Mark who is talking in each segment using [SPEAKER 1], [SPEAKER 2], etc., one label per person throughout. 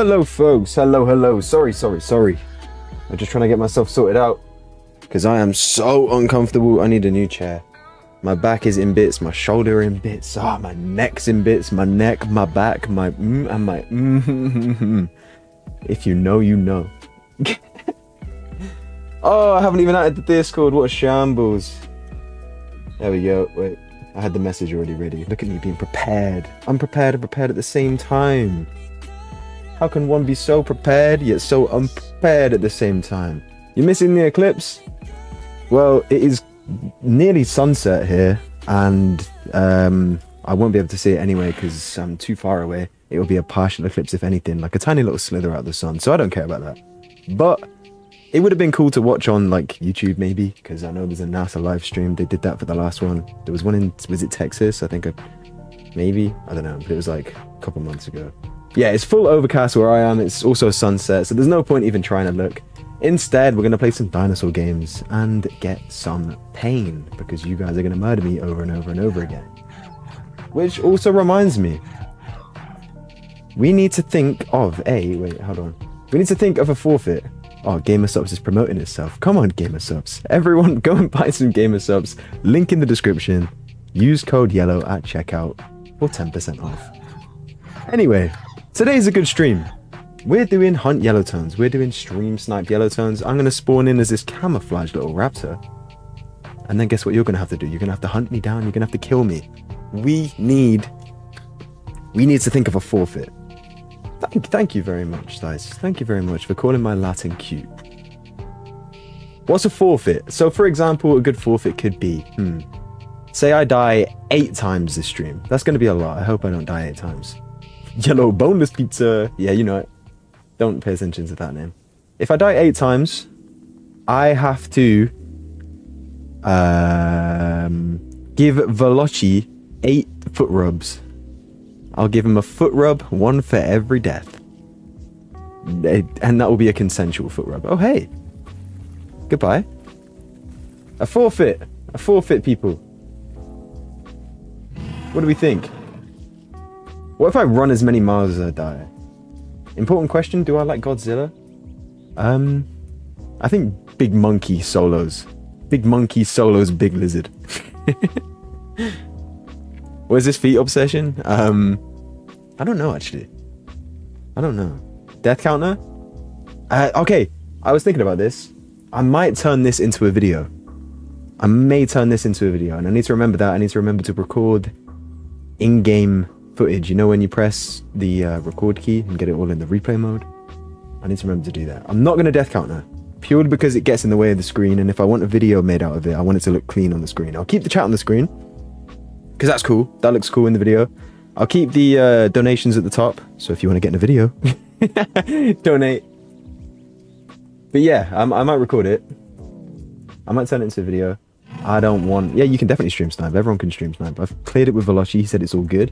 [SPEAKER 1] Hello, folks. Hello, hello. Sorry, sorry, sorry. I'm just trying to get myself sorted out because I am so uncomfortable. I need a new chair. My back is in bits, my shoulder in bits, ah, oh, my neck's in bits, my neck, my back, my mm, and my mm. If you know, you know. oh, I haven't even added the Discord. What a shambles. There we go. Wait, I had the message already ready. Look at me being prepared. Unprepared and prepared at the same time. How can one be so prepared yet so unprepared at the same time? You're missing the eclipse? Well, it is nearly sunset here, and um, I won't be able to see it anyway because I'm too far away. It will be a partial eclipse, if anything, like a tiny little slither out of the sun. So I don't care about that. But it would have been cool to watch on like YouTube maybe because I know there's a NASA live stream. They did that for the last one. There was one in was it Texas? I think maybe I don't know, but it was like a couple months ago yeah, it's full overcast where I am. It's also sunset, so there's no point even trying to look. Instead, we're going to play some dinosaur games and get some pain because you guys are going to murder me over and over and over again. Which also reminds me, we need to think of a wait, hold on. We need to think of a forfeit. Oh, Gamer Supps is promoting itself. Come on, Gamer Supps. Everyone, go and buy some Gamer Supps. Link in the description. Use code YELLOW at checkout for 10% off. Anyway, Today's a good stream. We're doing hunt yellowtones. We're doing stream snipe yellowtones. I'm going to spawn in as this camouflaged little raptor. And then guess what you're going to have to do? You're going to have to hunt me down. You're going to have to kill me. We need... We need to think of a forfeit. Thank, thank you very much, guys. Thank you very much for calling my Laten cute. What's a forfeit? So, for example, a good forfeit could be, hmm, say I die eight times this stream. That's going to be a lot. I hope I don't die eight times. Yellow boneless pizza. Yeah, you know it. Don't pay attention to that name. If I die eight times, I have to um, give Veloci eight foot rubs. I'll give him a foot rub, one for every death. And that will be a consensual foot rub. Oh, hey. Goodbye. A forfeit. A forfeit, people. What do we think? What if I run as many miles as I die? Important question, do I like Godzilla? Um, I think Big Monkey solos. Big Monkey solos Big Lizard. what is this feet obsession? Um, I don't know actually. I don't know. Death counter? Uh, okay, I was thinking about this. I might turn this into a video. I may turn this into a video, and I need to remember that. I need to remember to record in-game footage. You know when you press the uh, record key and get it all in the replay mode? I need to remember to do that. I'm not going to death counter, purely because it gets in the way of the screen, and if I want a video made out of it, I want it to look clean on the screen. I'll keep the chat on the screen, because that's cool. That looks cool in the video. I'll keep the uh, donations at the top, so if you want to get in a video, donate. But yeah, I might record it. I might turn it into a video. I don't want... Yeah, you can definitely stream snipe. Everyone can stream snipe. I've cleared it with Veloci. He said it's all good.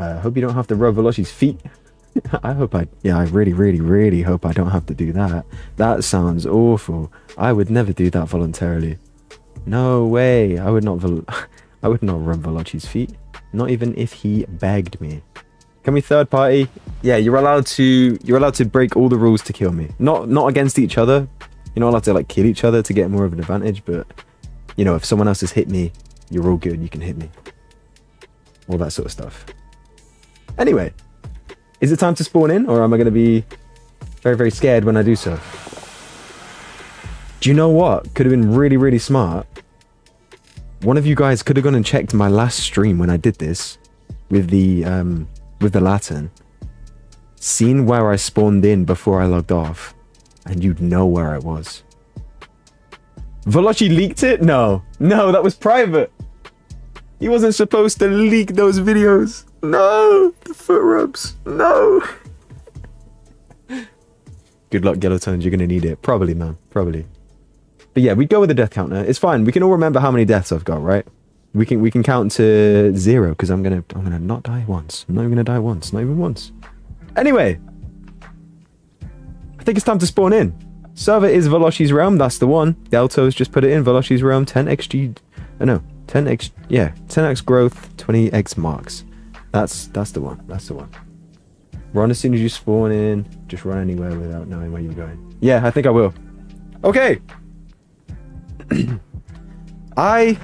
[SPEAKER 1] I uh, hope you don't have to rub Veloci's feet. I hope I, yeah, I really, really, really hope I don't have to do that. That sounds awful. I would never do that voluntarily. No way. I would not, I would not rub Veloci's feet. Not even if he begged me. Can we third party? Yeah, you're allowed to, you're allowed to break all the rules to kill me. Not, not against each other. You're not allowed to like kill each other to get more of an advantage, but you know, if someone else has hit me, you're all good. You can hit me. All that sort of stuff. Anyway, is it time to spawn in or am I going to be very, very scared when I do so? Do you know what could have been really, really smart? One of you guys could have gone and checked my last stream when I did this with the um, with the Laten, seen where I spawned in before I logged off, and you'd know where I was. Veloci leaked it? No. No, that was private. He wasn't supposed to leak those videos. No, the foot rubs. No. Good luck, Yellowtones. You're gonna need it. Probably, man. Probably. But yeah, we go with the death counter. It's fine. We can all remember how many deaths I've got, right? We can we can count to zero because I'm gonna I'm gonna not die once. I'm not even gonna die once. Not even once. Anyway, I think it's time to spawn in. Server is Veloci's Realm. That's the one. Delto's just put it in. Veloci's Realm. 10 XG. Oh uh, no, 10x. Yeah, 10x growth, 20x marks. That's that's the one. That's the one. Run as soon as you spawn in. Just run anywhere without knowing where you're going. Yeah, I think I will. Okay. I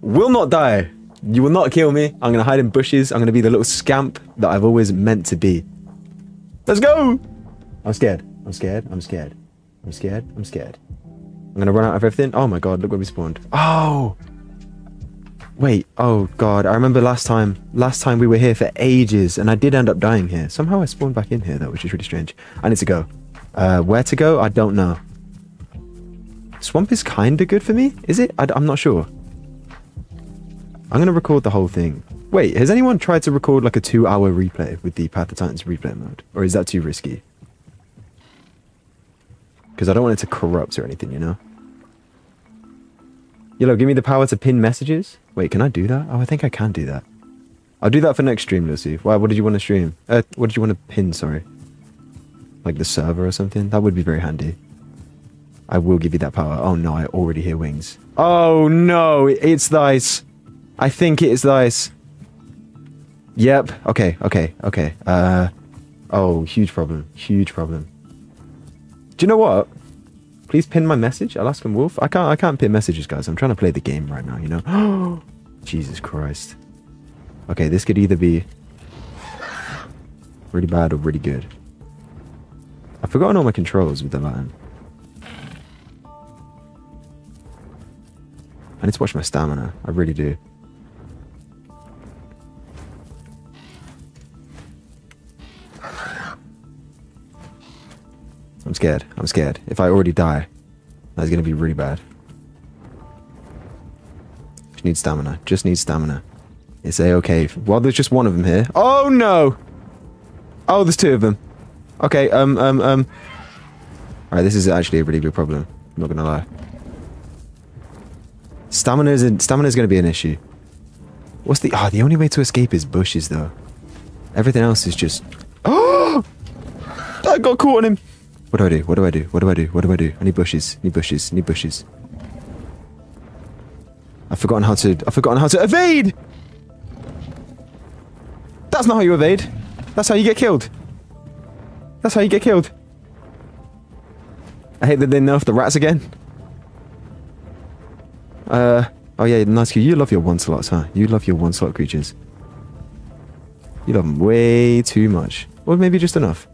[SPEAKER 1] will not die. You will not kill me. I'm gonna hide in bushes. I'm gonna be the little scamp that I've always meant to be. Let's go! I'm scared. I'm scared. I'm scared. I'm scared. I'm scared. I'm gonna run out of everything. Oh my god, look where we spawned. Oh! Wait, oh god, I remember last time, last time we were here for ages, and I did end up dying here. Somehow I spawned back in here though, which is really strange. I need to go. Uh, where to go? I don't know. Swamp is kinda good for me, is it? I, am not sure. I'm gonna record the whole thing. Wait, has anyone tried to record like a two hour replay with the Path of Titans replay mode? Or is that too risky? Because I don't want it to corrupt or anything, you know? Yellow, give me the power to pin messages? Wait, can I do that? Oh, I think I can do that. I'll do that for next stream, Lucy. Why? What did you want to stream? Uh, what did you want to pin, sorry? Like the server or something? That would be very handy. I will give you that power. Oh no, I already hear wings. Oh no, it's Thice. I think it is Thice. Yep. Okay, okay, okay. Uh, oh, huge problem. Huge problem. Do you know what? Please pin my message, Alaskan Wolf. I can't I can't pin messages, guys. I'm trying to play the game right now, you know? Jesus Christ. Okay, this could either be really bad or really good. I've forgotten all my controls with the lion. I need to watch my stamina. I really do. I'm scared. I'm scared. If I already die, that's going to be really bad. Just need stamina. Just need stamina. It's a-okay. Well, there's just one of them here. Oh, no! Oh, there's two of them. Okay, um, um, um... Alright, this is actually a really big problem. I'm not gonna lie. Stamina is stamina is going to be an issue. What's the... Ah, oh, the only way to escape is bushes, though. Everything else is just... Oh! I got caught on him! What do I do? What do I do? What do I do? What do I do? I need bushes. Need bushes. Need bushes. I've forgotten how to... I've forgotten how to evade! That's not how you evade. That's how you get killed. That's how you get killed. I hate that they nerfed the rats again. Uh... Oh yeah, nice. You love your one slots, huh? You love your one slot creatures. You love them way too much. Or maybe just enough.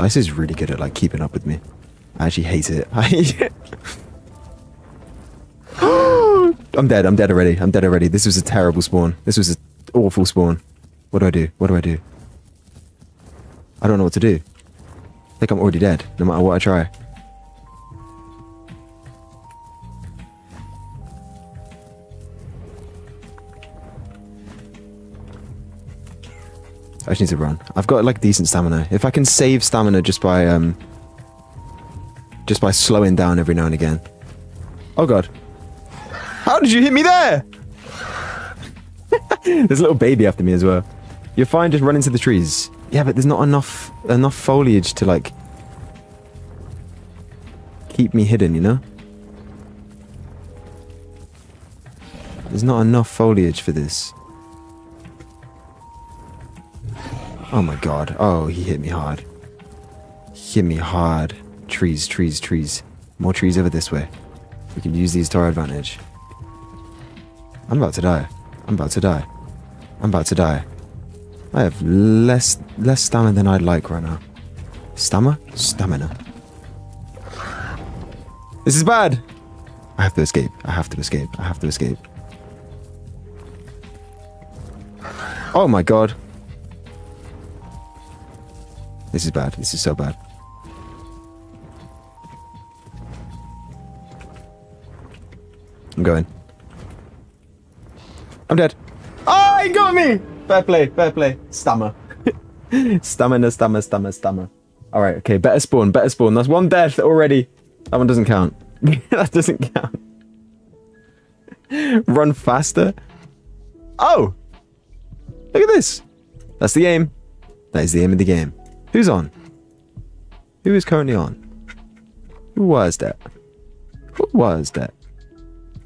[SPEAKER 1] Thice is really good at like keeping up with me. I actually hate it. I hate it. I'm dead. I'm dead already. I'm dead already. This was a terrible spawn. This was an awful spawn. What do I do? What do I do? I don't know what to do. I think I'm already dead, no matter what I try. I just need to run. I've got like decent stamina. If I can save stamina just by um just by slowing down every now and again. Oh god. How did you hit me there? there's a little baby after me as well. You're fine, just run into the trees. Yeah, but there's not enough enough foliage to like keep me hidden, you know? There's not enough foliage for this. Oh my god. Oh, he hit me hard. Hit me hard. Trees, trees, trees. More trees over this way. We can use these to our advantage. I'm about to die. I'm about to die. I'm about to die. I have less less stamina than I'd like right now. Stamina? Stamina. This is bad! I have to escape. I have to escape. I have to escape. Oh my god. This is bad. This is so bad. I'm going. I'm dead. Oh, he got me! Fair play, fair play. Stammer. stamina, stammer, stammer, stammer. Alright, okay, better spawn, better spawn. That's one death already. That one doesn't count. that doesn't count. Run faster. Oh! Look at this. That's the aim. That is the aim of the game. Who's on? Who is currently on? Who was that? What was that?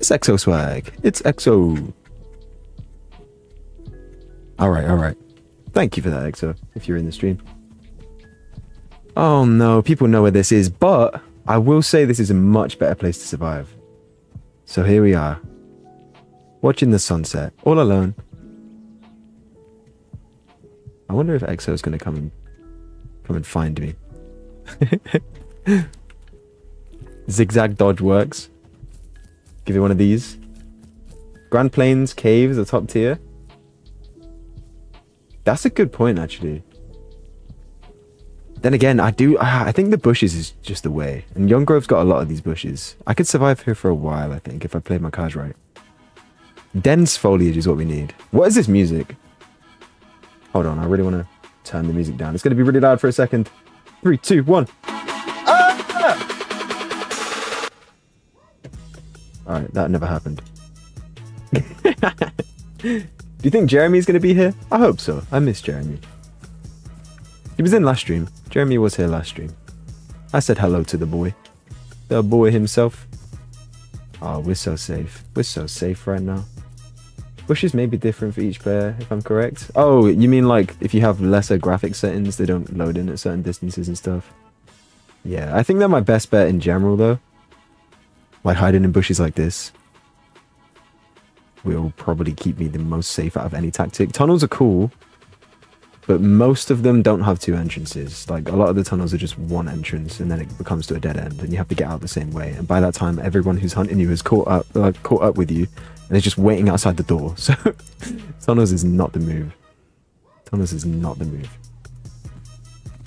[SPEAKER 1] It's Exo swag. It's Exo. All right, all right. Thank you for that, Exo, if you're in the stream. Oh no, people know where this is, but I will say this is a much better place to survive. So here we are, watching the sunset, all alone. I wonder if Exo is going to come and come and find me. Zigzag dodge works. Give you one of these. Grand Plains caves are top tier. That's a good point, actually. Then again, I do. I think the bushes is just the way, and Young Grove's got a lot of these bushes. I could survive here for a while. I think if I played my cards right. Dense foliage is what we need. What is this music? Hold on, I really want to turn the music down. It's going to be really loud for a second. Three, two, one. Ah! All right, that never happened. Do you think Jeremy's going to be here? I hope so. I miss Jeremy. He was in last stream. Jeremy was here last stream. I said hello to the boy. The boy himself. Oh, we're so safe. We're so safe right now. Bushes may be different for each player, if I'm correct. Oh, you mean like if you have lesser graphic settings, they don't load in at certain distances and stuff? Yeah, I think they're my best bet in general, though. Like hiding in bushes like this will probably keep me the most safe out of any tactic. Tunnels are cool, but most of them don't have two entrances. Like a lot of the tunnels are just one entrance, and then it becomes to a dead end, and you have to get out the same way. And by that time, everyone who's hunting you has caught up, uh, caught up with you, and they're just waiting outside the door. So tunnels is not the move. Tunnels is not the move.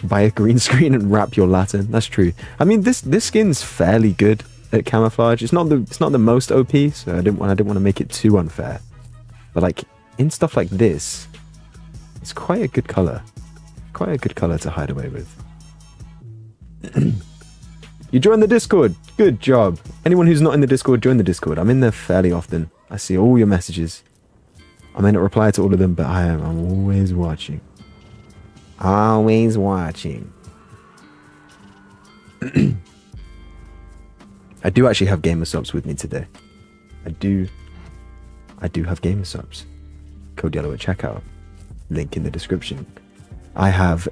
[SPEAKER 1] Buy a green screen and wrap your Laten. That's true. I mean, this this skin's fairly good at camouflage. It's not the it's not the most OP, so I didn't want I didn't want to make it too unfair. But like in stuff like this, it's quite a good color. Quite a good color to hide away with. you joined the Discord. Good job. Anyone who's not in the Discord, join the Discord. I'm in there fairly often. I see all your messages. I may not reply to all of them, but I am I'm always watching. Always watching. I do actually have Gamer Supps with me today. I do. I do have Gamer Supps. Code yellow at checkout. Link in the description. I have.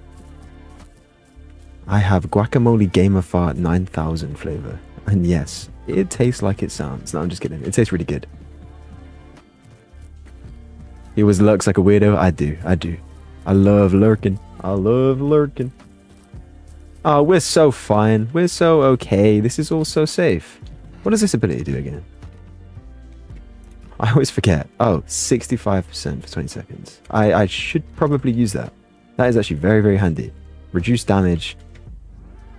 [SPEAKER 1] I have guacamole gamer fart 9000 flavor. And yes, it tastes like it sounds. No, I'm just kidding. It tastes really good. He was lurks like a weirdo. I do. I do. I love lurking. I love lurking. Oh, we're so fine. We're so okay. This is all so safe. What does this ability do again? I always forget. Oh, 65% for 20 seconds. I, I should probably use that. That is actually very, very handy. Reduce damage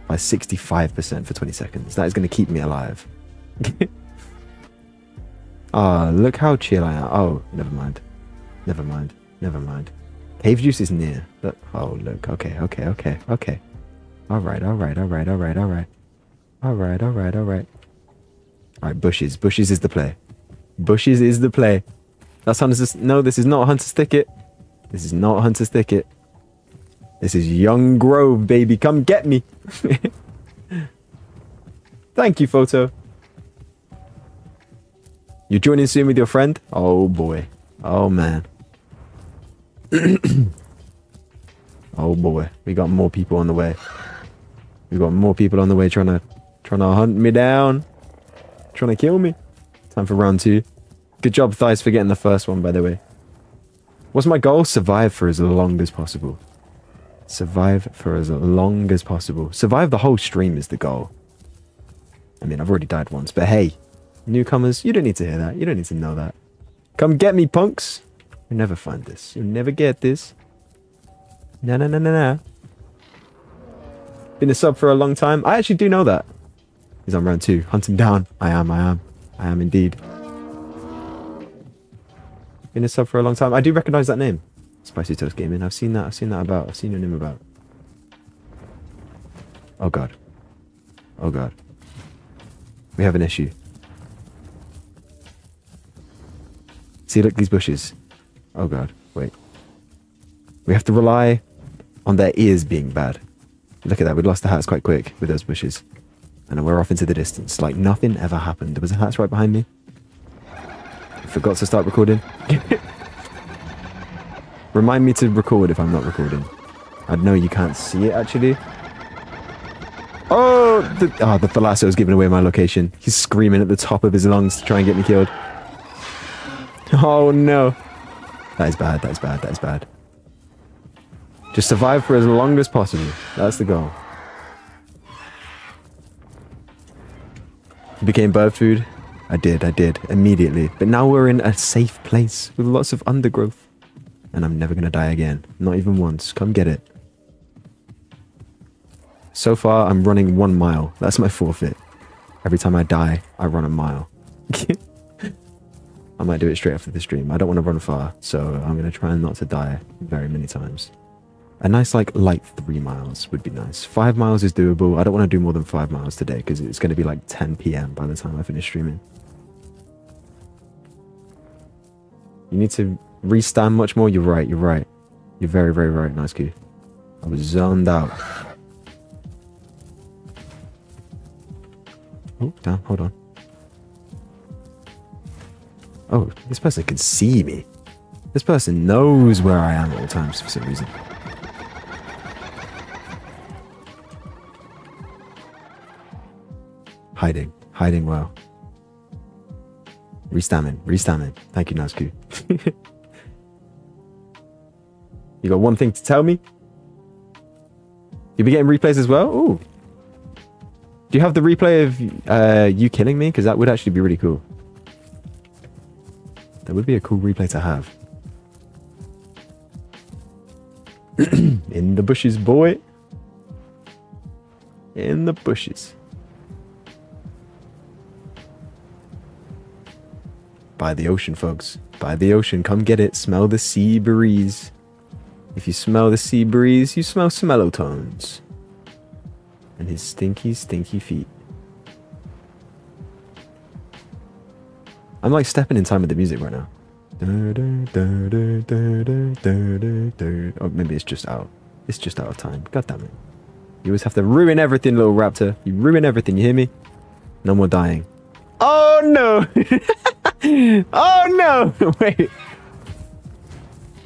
[SPEAKER 1] by 65% for 20 seconds. That is going to keep me alive. Ah, oh, look how chill I am. Oh, never mind. Never mind. Never mind. Cave juice is near. But, oh, look. Okay, okay, okay, okay. All right, all right, all right, all right, all right. All right, all right, all right. All right, bushes. Bushes is the play. Bushes is the play. That's Hunter's... No, this is not Hunter's Thicket. This is not Hunter's Thicket. This is Young Grove, baby. Come get me. Thank you, photo. You're joining soon with your friend? Oh, boy. Oh, man. oh, boy. We got more people on the way. We've got more people on the way trying to trying to hunt me down. Trying to kill me. Time for round two. Good job, Thighs, for getting the first one, by the way. What's my goal? Survive for as long as possible. Survive for as long as possible. Survive the whole stream is the goal. I mean, I've already died once, but hey, newcomers, you don't need to hear that. You don't need to know that. Come get me, punks. You'll never find this. You'll never get this. Na na na na na. Been a sub for a long time. I actually do know that. He's on round two. Hunt him down. I am, I am. I am indeed. Been a sub for a long time. I do recognize that name. Spicy Toast Gaming. I've seen that. I've seen that about. I've seen your name about. Oh god. Oh god. We have an issue. See, look, these bushes. Oh god. Wait. We have to rely on their ears being bad. Look at that, we lost the Hatz quite quick with those bushes. And we're off into the distance, like nothing ever happened. There was a hatch right behind me. I forgot to start recording. Remind me to record if I'm not recording. I know you can't see it actually. Oh, the, oh, the Thalasso's giving away my location. He's screaming at the top of his lungs to try and get me killed. Oh no. That is bad, that is bad, that is bad. Just survive for as long as possible. That's the goal. Became bird food. I did, I did, immediately. But now we're in a safe place with lots of undergrowth. And I'm never gonna die again. Not even once. Come get it. So far, I'm running one mile. That's my forfeit. Every time I die, I run a mile. I might do it straight after the stream. I don't want to run far, so I'm going to try not to die very many times. A nice, like, light three miles would be nice. Five miles is doable. I don't want to do more than five miles today because it's going to be like 10 p.m. by the time I finish streaming. You need to restand much more. You're right. You're right. You're very, very right, Nice Q. I was zoned out. Oh, damn. Hold on. Oh, this person can see me. This person knows where I am at all times for some reason. Hiding. Hiding well. Restamming. Restamming. Thank you, Nazku. you got one thing to tell me? You'll be getting replays as well? Ooh. Do you have the replay of uh, you killing me? Because that would actually be really cool. Would be a cool replay to have. In the bushes, boy. In the bushes. By the ocean, folks. By the ocean. Come get it. Smell the sea breeze. If you smell the sea breeze, you smell Smellotones. And his stinky, stinky feet. I'm like stepping in time with the music right now. Oh, maybe it's just out. It's just out of time. God damn it. You always have to ruin everything, little raptor. You ruin everything, you hear me? No more dying. Oh no! oh no! Wait.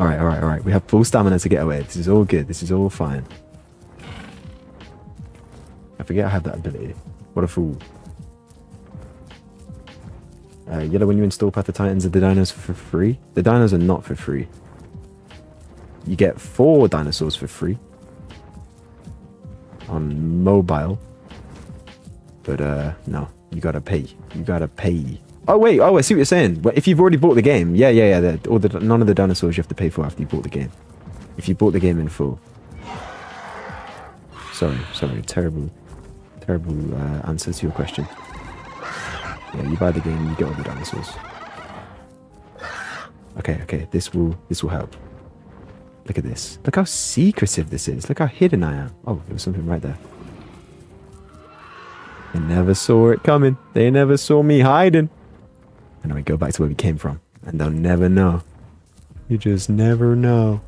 [SPEAKER 1] Alright, alright, alright. We have full stamina to get away. This is all good. This is all fine. I forget I have that ability. What a fool. Uh, know when you install Path of Titans, the dinos for free? The dinos are not for free. You get four dinosaurs for free on mobile. But uh, no, you gotta pay. You gotta pay. Oh wait, oh I see what you're saying. If you've already bought the game, yeah, yeah, yeah. all the none of the dinosaurs you have to pay for after you bought the game. If you bought the game in full. Sorry, sorry, terrible, terrible uh, answer to your question. Yeah, you buy the game, you get all the dinosaurs. Okay, okay, this will this will help. Look at this. Look how secretive this is. Look how hidden I am. Oh, there was something right there. They never saw it coming. They never saw me hiding. And we go back to where we came from. And they'll never know. You just never know.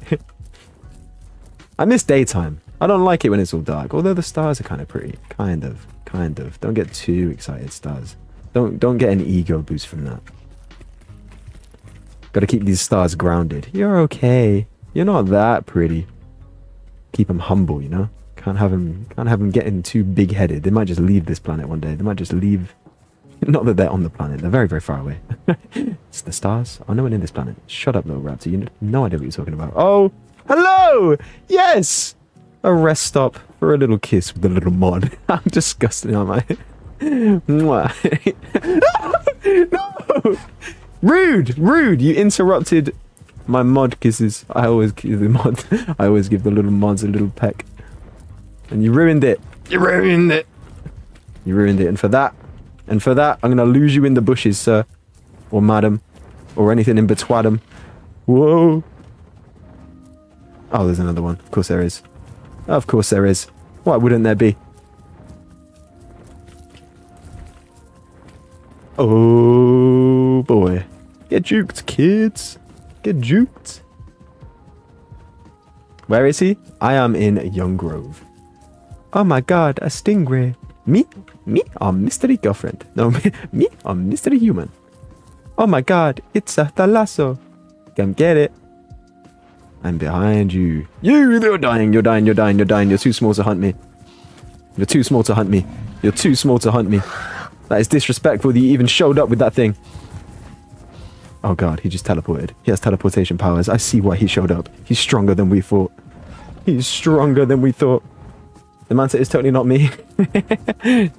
[SPEAKER 1] I miss daytime. I don't like it when it's all dark. Although the stars are kind of pretty. Kind of. Kind of. Don't get too excited, stars. Don't don't get an ego boost from that. Gotta keep these stars grounded. You're okay. You're not that pretty. Keep them humble, you know? Can't have them can't have them getting too big-headed. They might just leave this planet one day. They might just leave not that they're on the planet. They're very, very far away. it's the stars. Oh, no one in this planet. Shut up, little raptor. You no idea what you're talking about. Oh, hello! Yes! A rest stop for a little kiss with a little mod. I'm disgusting, aren't I? no! Rude! Rude! You interrupted my mod kisses. I always give the mod. I always give the little mods a little peck. And you ruined it. You ruined it. You ruined it. And for that, and for that, I'm going to lose you in the bushes, sir. Or madam. Or anything in between. them. Whoa. Oh, there's another one. Of course there is. Of course there is. Why wouldn't there be? Oh boy. Get juked, kids. Get juked. Where is he? I am in Young Grove. Oh my god, a stingray. Me? Me? Our mystery girlfriend. No, me, me? Our mystery human. Oh my god, it's a Thalasso. Come get it. I'm behind you. You, you're dying, you're dying, you're dying, you're dying. You're too small to hunt me. You're too small to hunt me. You're too small to hunt me. That is disrespectful that you even showed up with that thing. Oh god, he just teleported. He has teleportation powers. I see why he showed up. He's stronger than we thought. He's stronger than we thought. The Manta is totally not me.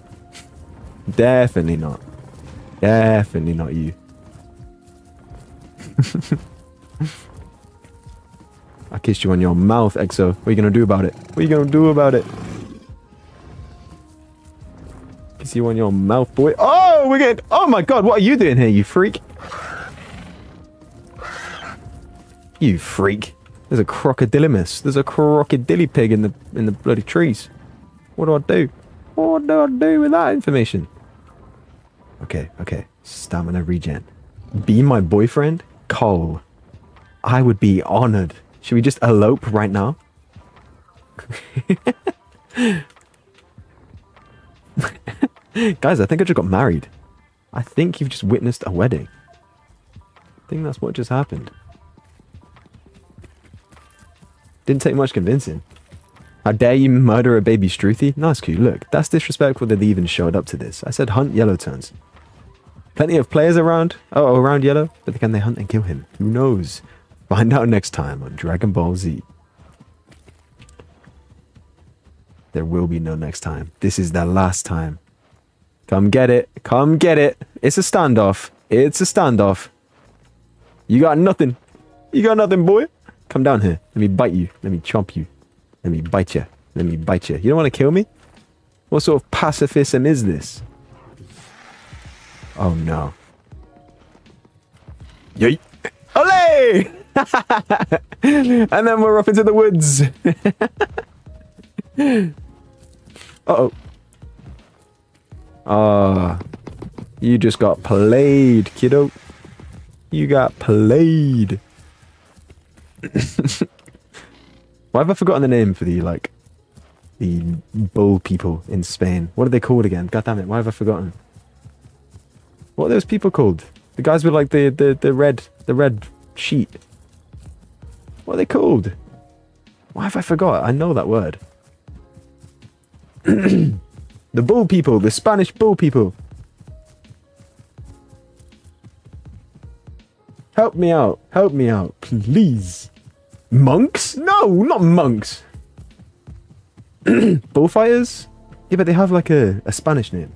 [SPEAKER 1] Definitely not. Definitely not you. I kissed you on your mouth, Exo. What are you gonna do about it? What are you gonna do about it? Kiss you on your mouth, boy. Oh, we're getting... Oh my god, what are you doing here, you freak? You freak. There's a crocodilomus. There's a crocodile pig in the in the bloody trees. What do I do? What do I do with that information? Okay, okay. Stamina regen. Be my boyfriend? Cole. I would be honored. Should we just elope right now? Guys, I think I just got married. I think you've just witnessed a wedding. I think that's what just happened. Didn't take much convincing. How dare you murder a baby Struthi? Nice cue. Look, that's disrespectful that they even showed up to this. I said hunt Yellowtones. Plenty of players around. Oh, around yellow. But can they hunt and kill him? Who knows? Find out next time on Dragon Ball Z. There will be no next time. This is the last time. Come get it. Come get it. It's a standoff. It's a standoff. You got nothing. You got nothing, boy. Come down here. Let me bite you. Let me chomp you. Let me bite you. Let me bite you. You don't want to kill me? What sort of pacifism is this? Oh no. Yay! Ole! and then we're off into the woods. uh oh. Ah, you just got played, kiddo. You got played. Why have I forgotten the name for the like the bull people in Spain? What are they called again? God damn it! Why have I forgotten? What are those people called? The guys with like the the the red the red sheet. What are they called? Why have I forgot? I know that word. the bull people, the Spanish bull people. Help me out. Help me out, please. Monks? No, not monks. Bullfighters? Yeah, but they have like a, a Spanish name.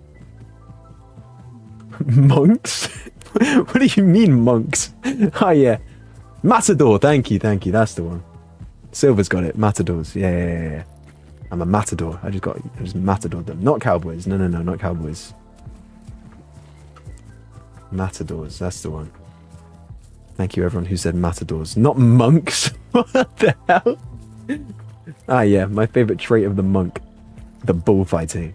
[SPEAKER 1] monks? what do you mean monks? oh yeah. Matador, thank you, thank you. That's the one. Silver's got it. Matadors. Yeah, yeah, yeah. I'm a matador. I just got I just matador them. Not cowboys. No, no, no, not cowboys. Matadors. That's the one. Thank you, everyone who said matadors. Not monks. what the hell? Ah, yeah, my favorite trait of the monk. The bullfighting.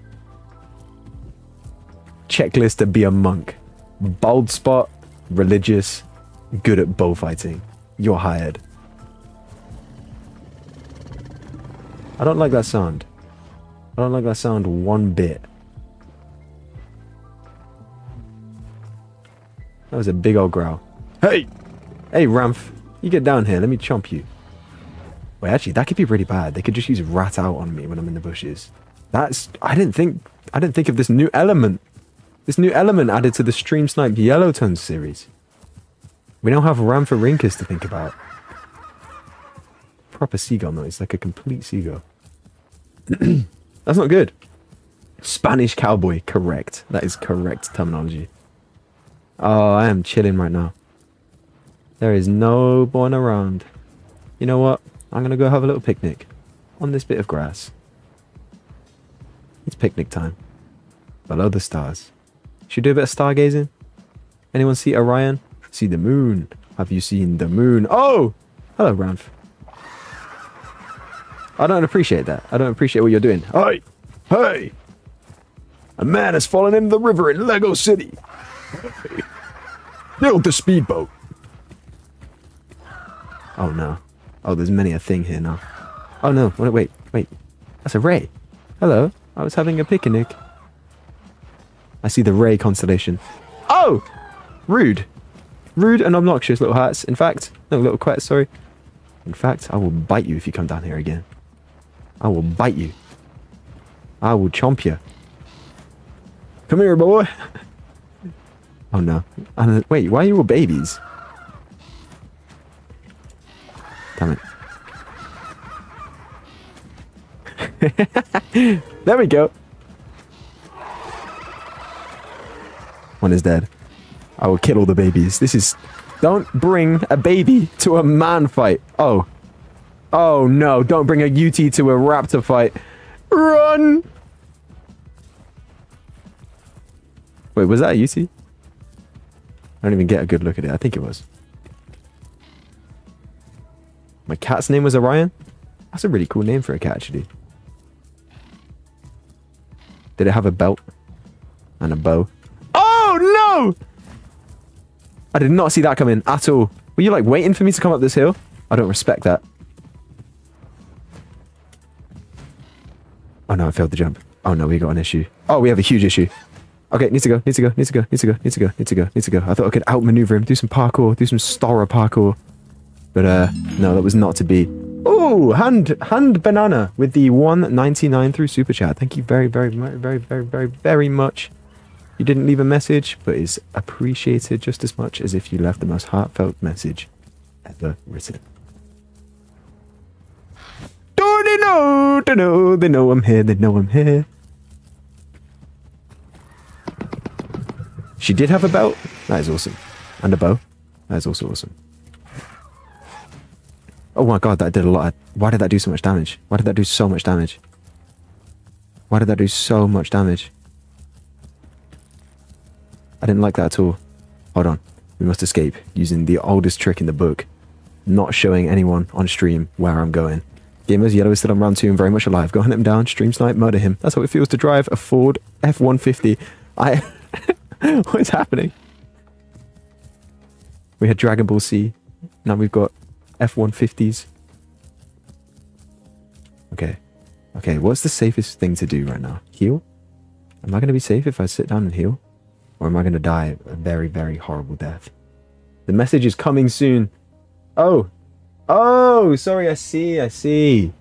[SPEAKER 1] Checklist to be a monk. Bald spot, religious, good at bullfighting. You're hired. I don't like that sound. I don't like that sound one bit. That was a big old growl. Hey! Hey, Ramph. You get down here. Let me chomp you. Wait, actually, that could be really bad. They could just use rat out on me when I'm in the bushes. That's... I didn't think... I didn't think of this new element. This new element added to the Stream Snipe Yellowtones series. We now have Ram for Rhamphorhynchus to think about. Proper seagull. It's like a complete seagull. That's not good. Spanish cowboy. Correct. That is correct terminology. Oh, I am chilling right now. There is no one around. You know what? I'm going to go have a little picnic on this bit of grass. It's picnic time. Below the stars. Should we do a bit of stargazing? Anyone see Orion? See the moon. Have you seen the moon? Oh! Hello, Ramph. I don't appreciate that. I don't appreciate what you're doing. Hey! Hey! A man has fallen into the river in Lego City. Build the speedboat. Oh no. Oh, there's many a thing here now. Oh no, wait, wait. That's a ray. Hello. I was having a picnic. I see the Ray constellation. Oh! Rude. Rude and obnoxious little Hatz. In fact, no, little Quetz, sorry. In fact, I will bite you if you come down here again. I will bite you. I will chomp you. Come here, boy. oh no. And, uh, wait, why are you all babies? Damn it. there we go. One is dead. I will kill all the babies. This is... Don't bring a baby to a man fight. Oh. Oh no, don't bring a UT to a raptor fight. Run! Wait, was that a UT? I don't even get a good look at it. I think it was. My cat's name was Orion? That's a really cool name for a cat, actually. Did it have a belt? And a bow? Oh, no! I did not see that coming at all. Were you, like, waiting for me to come up this hill? I don't respect that. Oh, no, I failed the jump. Oh, no, we got an issue. Oh, we have a huge issue. Okay, needs to go, needs to go, needs to go, needs to go, needs to go, needs to go, needs to go. I thought I could outmaneuver him, do some parkour, do some Stora parkour. But uh, no, that was not to be. Oh, hand hand banana with the 199 through super chat. Thank you very, very, very, very, very, very, very much. You didn't leave a message, but is appreciated just as much as if you left the most heartfelt message ever written. Do they know? They know. They know I'm here. They know I'm here. She did have a belt. That is awesome. And a bow. That is also awesome. Oh my god, that did a lot. Of, why did that do so much damage? Why did that do so much damage? Why did that do so much damage? I didn't like that at all. Hold on. We must escape using the oldest trick in the book. Not showing anyone on stream where I'm going. Gamers, Yellow is still on round two and very much alive. Go hunt him down, stream snipe, murder him. That's how it feels to drive a Ford F-150. I... What's happening? We had Dragon Ball Z. Now we've got F-150s. Okay. Okay, what's the safest thing to do right now? Heal? Am I going to be safe if I sit down and heal? Or am I going to die a very, very horrible death? The message is coming soon. Oh. Oh, sorry, I see, I see.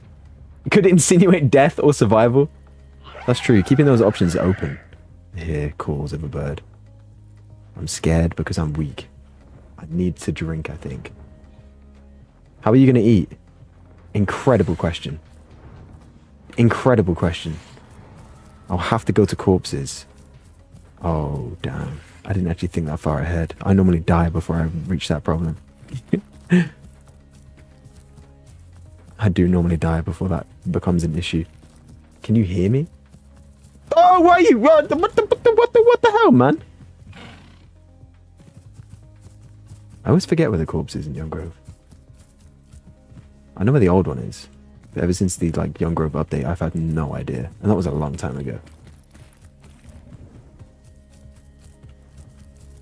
[SPEAKER 1] Could insinuate death or survival? That's true, keeping those options open. Here, calls of a bird. I'm scared because I'm weak. I need to drink, I think. How are you going to eat? Incredible question. Incredible question. I'll have to go to corpses. Oh, damn. I didn't actually think that far ahead. I normally die before I reach that problem. I do normally die before that becomes an issue. Can you hear me? Oh, why are you? What the, what the, what the, what the, what the hell, man? I always forget where the corpse is in Young Grove. I know where the old one is. But ever since the like Young Grove update, I've had no idea. And that was a long time ago.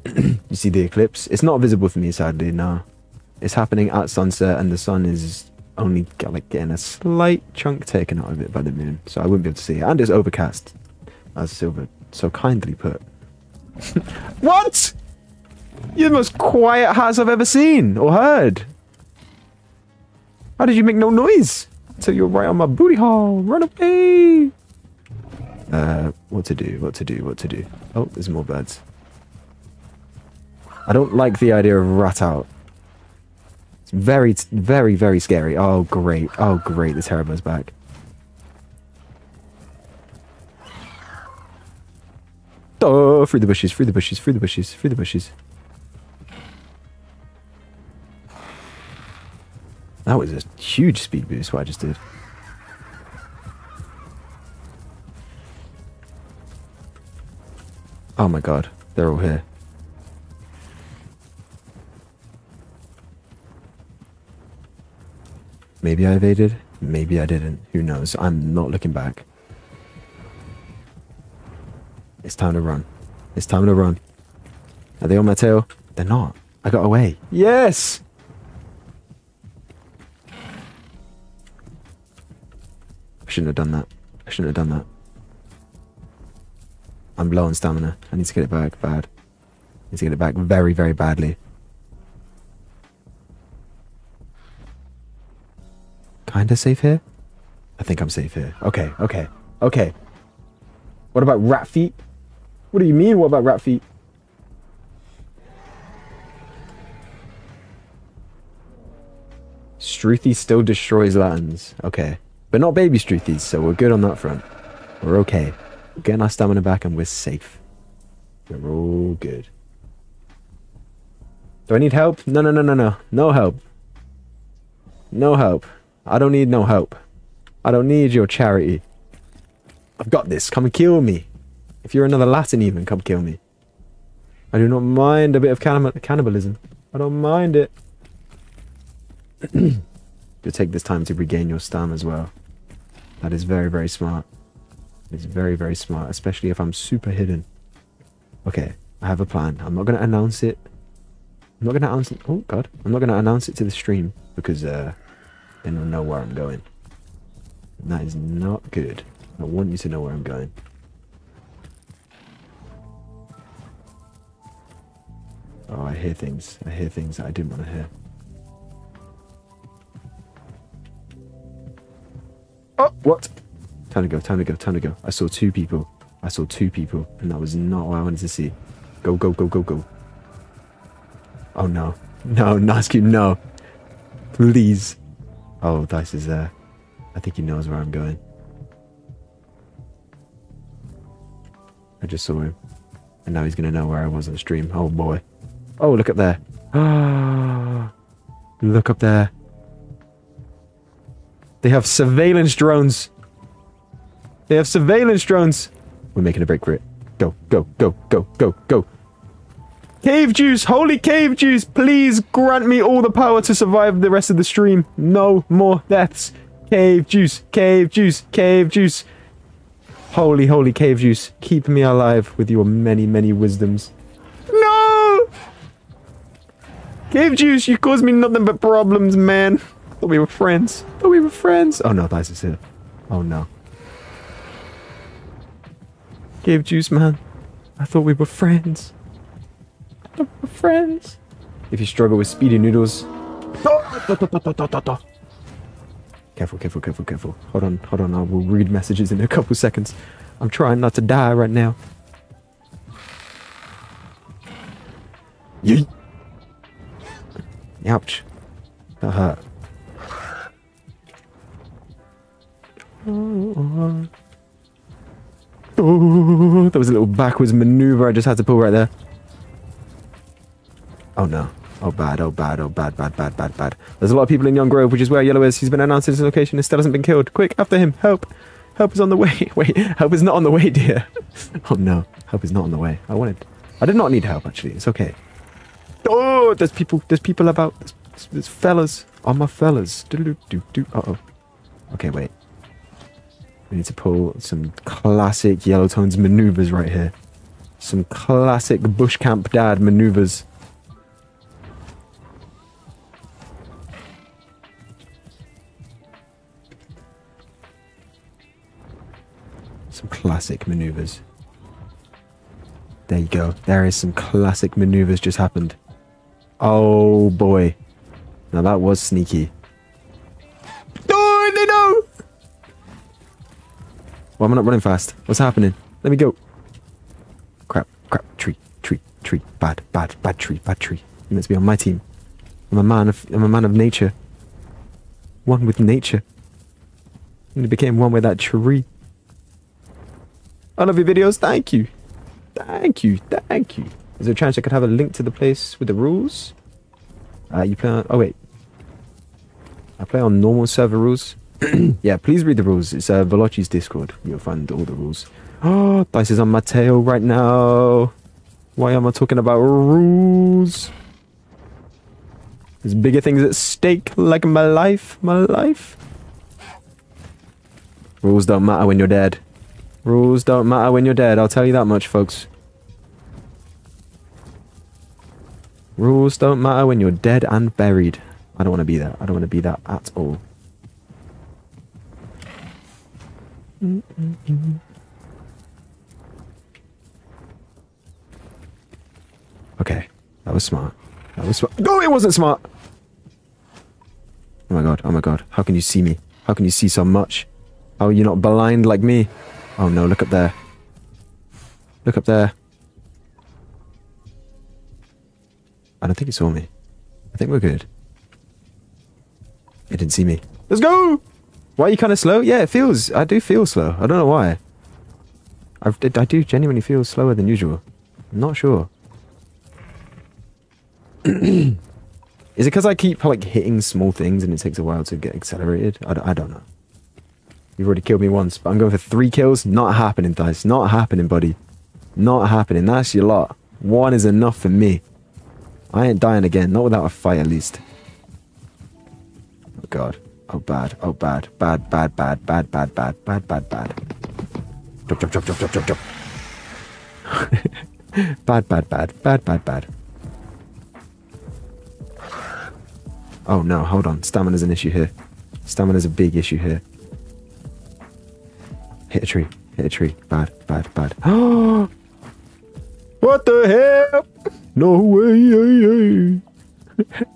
[SPEAKER 1] you see the eclipse? It's not visible for me, sadly, no. It's happening at sunset and the sun is only like getting a slight chunk taken out of it by the moon. So I wouldn't be able to see it. And it's overcast, as Silver so kindly put. what? You're the most quiet house I've ever seen or heard. How did you make no noise? So you're right on my booty hole. Run away. Uh, what to do? What to do? What to do? Oh, there's more birds. I don't like the idea of rat out. It's very, very, very scary. Oh, great. Oh, great. The Terrier's back. Oh, through the bushes, through the bushes, through the bushes, through the bushes. That was a huge speed boost, what I just did. Oh my god, they're all here. Maybe I evaded, maybe I didn't. Who knows? I'm not looking back. It's time to run. It's time to run. Are they on my tail? They're not. I got away. Yes! I shouldn't have done that. I shouldn't have done that. I'm low on stamina. I need to get it back bad. I need to get it back very, very badly. Kinda safe here? I think I'm safe here. Okay, okay, okay. What about rat feet? What do you mean, what about rat feet? Struthy still destroys lanterns. Okay. But not baby Struthies, so we're good on that front. We're okay. We're getting our stamina back and we're safe. We're all good. Do I need help? No, no, no, no, no. No help. No help. I don't need no help. I don't need your charity. I've got this. Come and kill me. If you're another Laten even, come kill me. I do not mind a bit of cannibalism. I don't mind it. You'll take this time to regain your stam as well. That is very, very smart. It's very, very smart, especially if I'm super hidden. Okay, I have a plan. I'm not going to announce it. I'm not going to announce it. Oh, God. I'm not going to announce it to the stream because uh, then you'll know where I'm going. And that is not good. I want you to know where I'm going. Oh, I hear things. I hear things that I didn't want to hear. Oh, what? Time to go, time to go, time to go. I saw two people. I saw two people, and that was not what I wanted to see. Go, go, go, go, go. Oh no. No, Nascu, no. Please. Oh, Dice is there. I think he knows where I'm going. I just saw him. And now he's going to know where I was on the stream. Oh boy. Oh, look up there. Ah, look up there. They have surveillance drones. They have surveillance drones. We're making a break for it. Go, go, go, go, go, go. Cave juice, holy cave juice, please grant me all the power to survive the rest of the stream. No more deaths. Cave juice, cave juice, cave juice. Holy, holy cave juice, keep me alive with your many, many wisdoms. No! Cave juice, you caused me nothing but problems, man. Thought we were friends. Thought we were friends. Oh no, Dice is here. Oh no. Cave juice, man. I thought we were friends. Were friends. If you struggle with speedy noodles. Careful, careful, careful, careful. Hold on, hold on. I will read messages in a couple seconds. I'm trying not to die right now. Yeet. Ouch. That hurt. Oh, that was a little backwards maneuver I just had to pull right there. Oh no. Oh bad, oh bad, oh bad, bad, bad, bad, bad. There's a lot of people in Young Grove, which is where Yellow is. He's been announced his location and still hasn't been killed. Quick, after him. Help. Help is on the way. Wait, help is not on the way, dear. oh no, help is not on the way. I wanted... I did not need help, actually. It's okay. Oh, there's people, there's people about. There's, there's fellas. On my fellas. Do do do do. Uh oh. Okay, wait. We need to pull some classic Yellowtones maneuvers right here. Some classic bush camp dad maneuvers. Some classic maneuvers. There you go. There is some classic maneuvers just happened. Oh boy. Now that was sneaky. Oh, no, no! Why am I not running fast? What's happening? Let me go. Crap, crap, tree, tree, tree. Bad, bad, bad tree, bad tree. You to be on my team. I'm a man of I'm a man of nature. One with nature. And it became one with that tree. I love your videos. Thank you. Thank you. Thank you. Is there a chance I could have a link to the place with the rules? Uh, you play on... Oh, wait. I play on normal server rules. yeah, please read the rules. It's uh, Veloci's Discord. You'll find all the rules. Oh, Dice is on my tail right now. Why am I talking about rules? There's bigger things at stake, like my life, my life. Rules don't matter when you're dead. Rules don't matter when you're dead, I'll tell you that much, folks. Rules don't matter when you're dead and buried. I don't want to be that. I don't want to be that at all. Okay, that was smart. That was smart. No, it wasn't smart! Oh my god, oh my god. How can you see me? How can you see so much? How are you not blind like me? Oh no, look up there. Look up there. I don't think he saw me. I think we're good. He didn't see me. Let's go! Why are you kind of slow? Yeah, it feels... I do feel slow. I don't know why. I've, I do genuinely feel slower than usual. I'm not sure. Is it because I keep like hitting small things and it takes a while to get accelerated? I, I don't know. You've already killed me once, but I'm going for three kills. Not happening, Dice. Not happening, buddy. Not happening. That's your lot. One is enough for me. I ain't dying again. Not without a fight, at least. Oh, God. Oh, bad. Oh, bad. Bad, bad, bad, bad, bad, bad, bad, bad, bad. Jump, jump, jump, jump, jump, jump, jump. bad, bad, bad, bad, bad, bad. Oh no, hold on. Stamina's an issue here. Stamina's a big issue here. Hit a tree. Hit a tree. Bad, bad, bad. What the hell? No way.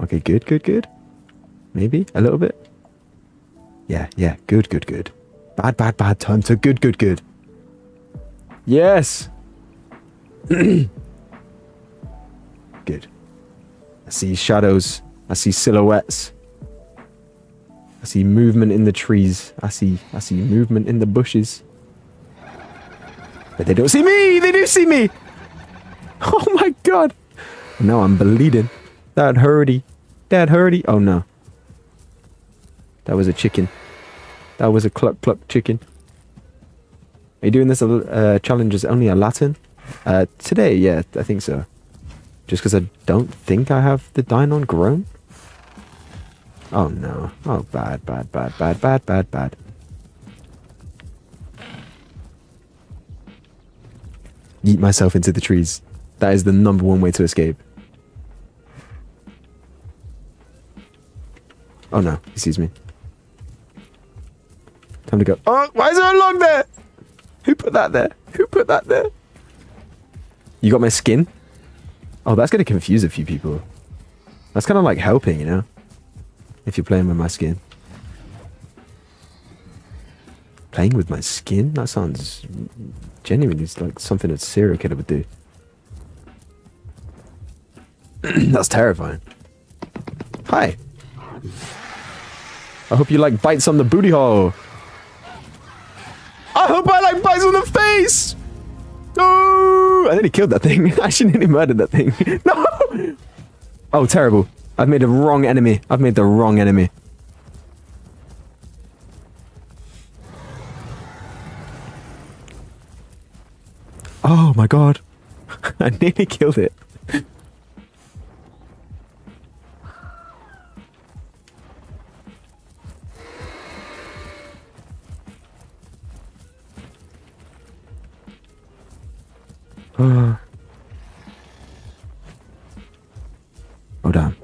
[SPEAKER 1] okay, good, good, good. Maybe a little bit. Yeah, yeah, good, good, good. Bad, bad, bad. Turn to good, good, good. Yes. good. I see shadows. I see silhouettes. I see movement in the trees. I see I see movement in the bushes. But they don't see me! They do see me! Oh my god! No, I'm bleeding. That hurty. That hurty. Oh no. That was a chicken. That was a cluck cluck chicken. Are you doing this uh, challenge as only a Laten? Uh, today, yeah, I think so. Just because I don't think I have the Dynon grown? Oh no. Oh, bad, bad, bad, bad, bad, bad, bad. Eat myself into the trees. That is the number one way to escape. Oh no, he sees me. Time to go. Oh, why is there a log there? Who put that there? Who put that there? You got my skin? Oh, that's going to confuse a few people. That's kind of like helping, you know? If you're playing with my skin. Playing with my skin? That sounds genuinely like something a serial killer would do. that's terrifying. Hi. I hope you like bites on the booty hole. I hope I like bites on the face! No! I nearly killed that thing. I actually nearly murdered that thing. no! Oh, terrible. I've made the wrong enemy. I've made the wrong enemy. Oh my god. I nearly killed it. oh damn.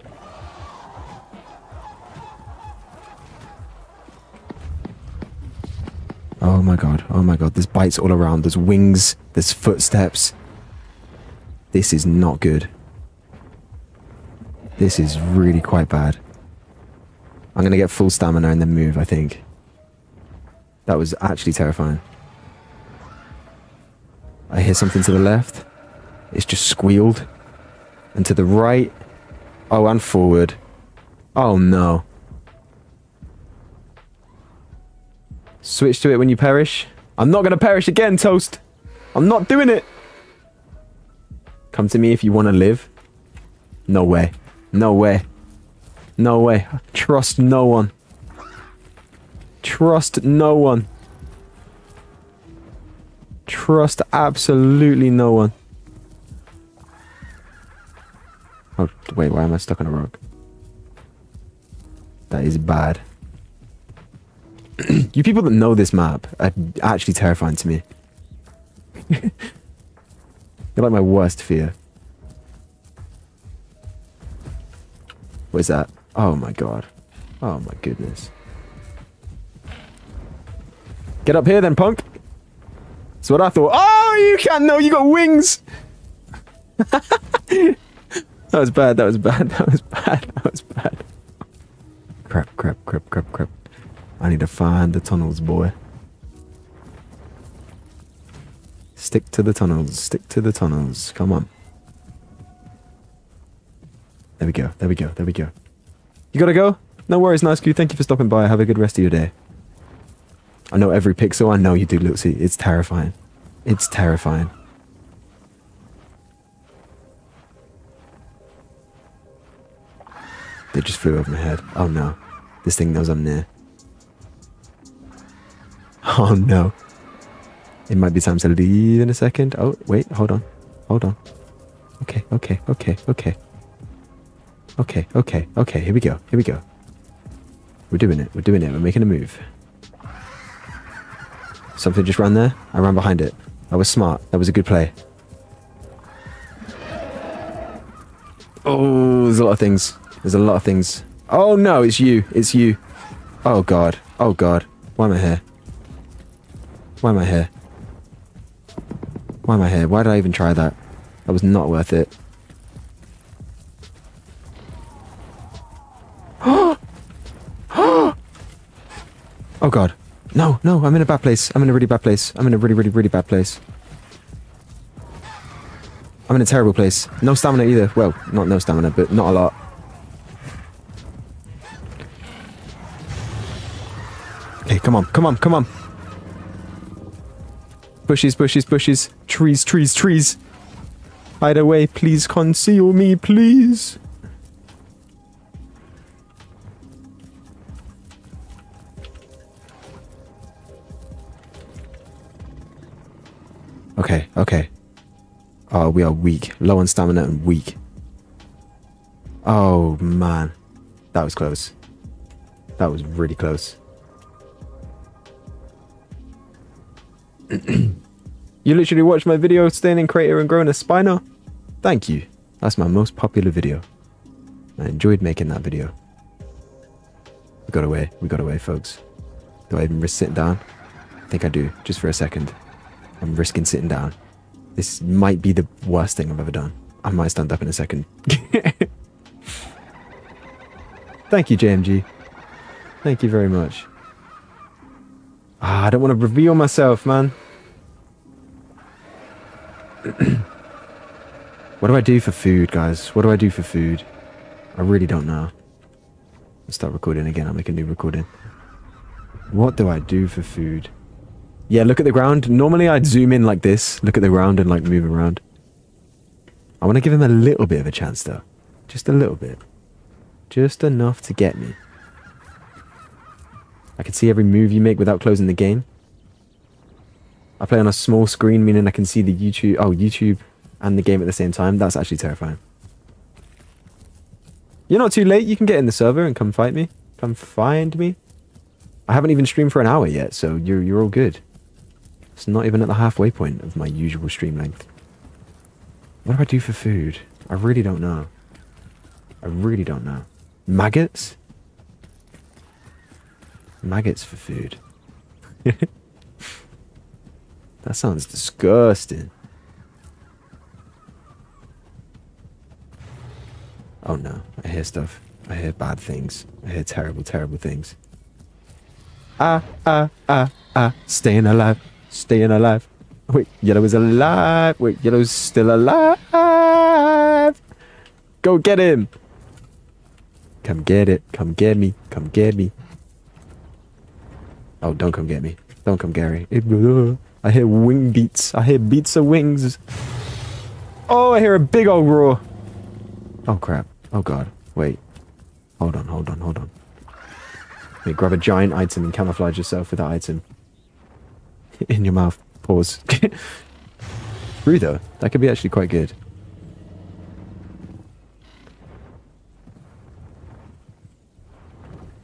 [SPEAKER 1] Oh my god, oh my god, there's bites all around, there's wings, there's footsteps. This is not good. This is really quite bad. I'm gonna get full stamina and then move, I think. That was actually terrifying. I hear something to the left. It's just squealed. And to the right. Oh, and forward. Oh no. Switch to it when you perish. I'm not going to perish again, Toast. I'm not doing it. Come to me if you want to live. No way. No way. No way. Trust no one. Trust no one. Trust absolutely no one. Oh, wait, why am I stuck on a rock? That is bad. you people that know this map are actually terrifying to me. You're like my worst fear. What is that? Oh my god. Oh my goodness. Get up here then, punk! That's what I thought. Oh, you can't know. You got wings. that was bad. That was bad. That was bad. That was bad. Crap, crap, crap, crap, crap. I need to find the tunnels, boy. Stick to the tunnels. Stick to the tunnels. Come on. There we go. There we go. There we go. You gotta go? No worries, nice Q. Thank you for stopping by. Have a good rest of your day. I know every pixel. I know you do, Lucy. It's terrifying. It's terrifying. They just flew over my head. Oh no. This thing knows I'm near. Oh no. It might be time to leave in a second. Oh, wait, hold on. Hold on. Okay, okay, okay, okay. Okay, okay, okay, here we go, here we go. We're doing it, we're doing it, we're making a move. Something just ran there. I ran behind it. I was smart. That was a good play. Oh, there's a lot of things. There's a lot of things. Oh no, it's you. It's you. Oh god. Oh god. Why am I here? Why am I here? Why am I here? Why did I even try that? That was not worth it. oh god. No, no, I'm in a bad place. I'm in a really bad place. I'm in a really, really, really bad place. I'm in a terrible place. No stamina either. Well, not no stamina, but not a lot. Okay, come on, come on, come on. Bushes, bushes, bushes. Trees, trees, trees. Hide away, please conceal me, please. Okay, okay. Oh, we are weak. Low on stamina and weak. Oh, man. That was close. That was really close. you literally watched my video staying in crater and growing a spiner? Thank you. That's my most popular video. I enjoyed making that video. We got away. We got away, folks. Do I even risk sitting down? I think I do, just for a second. I'm risking sitting down. This might be the worst thing I've ever done. I might stand up in a second. Thank you, JMG. Thank you very much. Ah, I don't want to reveal myself, man. what do I do for food, guys? What do I do for food? I really don't know. Let's start recording again. I'll make a new recording. What do I do for food? Yeah, look at the ground. Normally I'd zoom in like this, look at the ground and like move around. I want to give him a little bit of a chance though. Just a little bit. Just enough to get me. I can see every move you make without closing the game. I play on a small screen, meaning I can see the YouTube, oh, YouTube and the game at the same time. That's actually terrifying. You're not too late. You can get in the server and come fight me. Come find me. I haven't even streamed for an hour yet, so you're, you're all good. It's not even at the halfway point of my usual stream length. What do I do for food? I really don't know. I really don't know. Maggots? Maggots for food. that sounds disgusting. Oh no, I hear stuff. I hear bad things. I hear terrible, terrible things. Ah, ah, ah, ah, staying alive. Staying alive. Wait, Yellow is alive. Wait, Yellow's still alive. Go get him. Come get it. Come get me. Come get me. Oh, don't come get me. Don't come, Gary. I hear wing beats. I hear beats of wings. Oh, I hear a big old roar. Oh, crap. Oh, God. Wait. Hold on, hold on, hold on. Wait, grab a giant item and camouflage yourself with that item. in your mouth. Pause. True though. That could be actually quite good.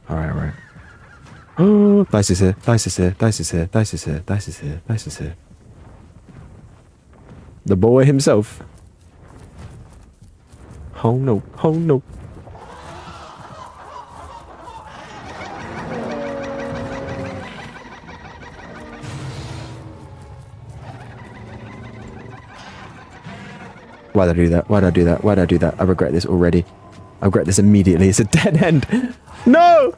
[SPEAKER 1] Alright, alright. Dice is here, dice is here, dice is here, dice is here, dice is here, dice is here. The boy himself. Oh no, oh no. Why did I do that? Why did I do that? Why did I do that? I regret this already. I regret this immediately. It's a dead end. No!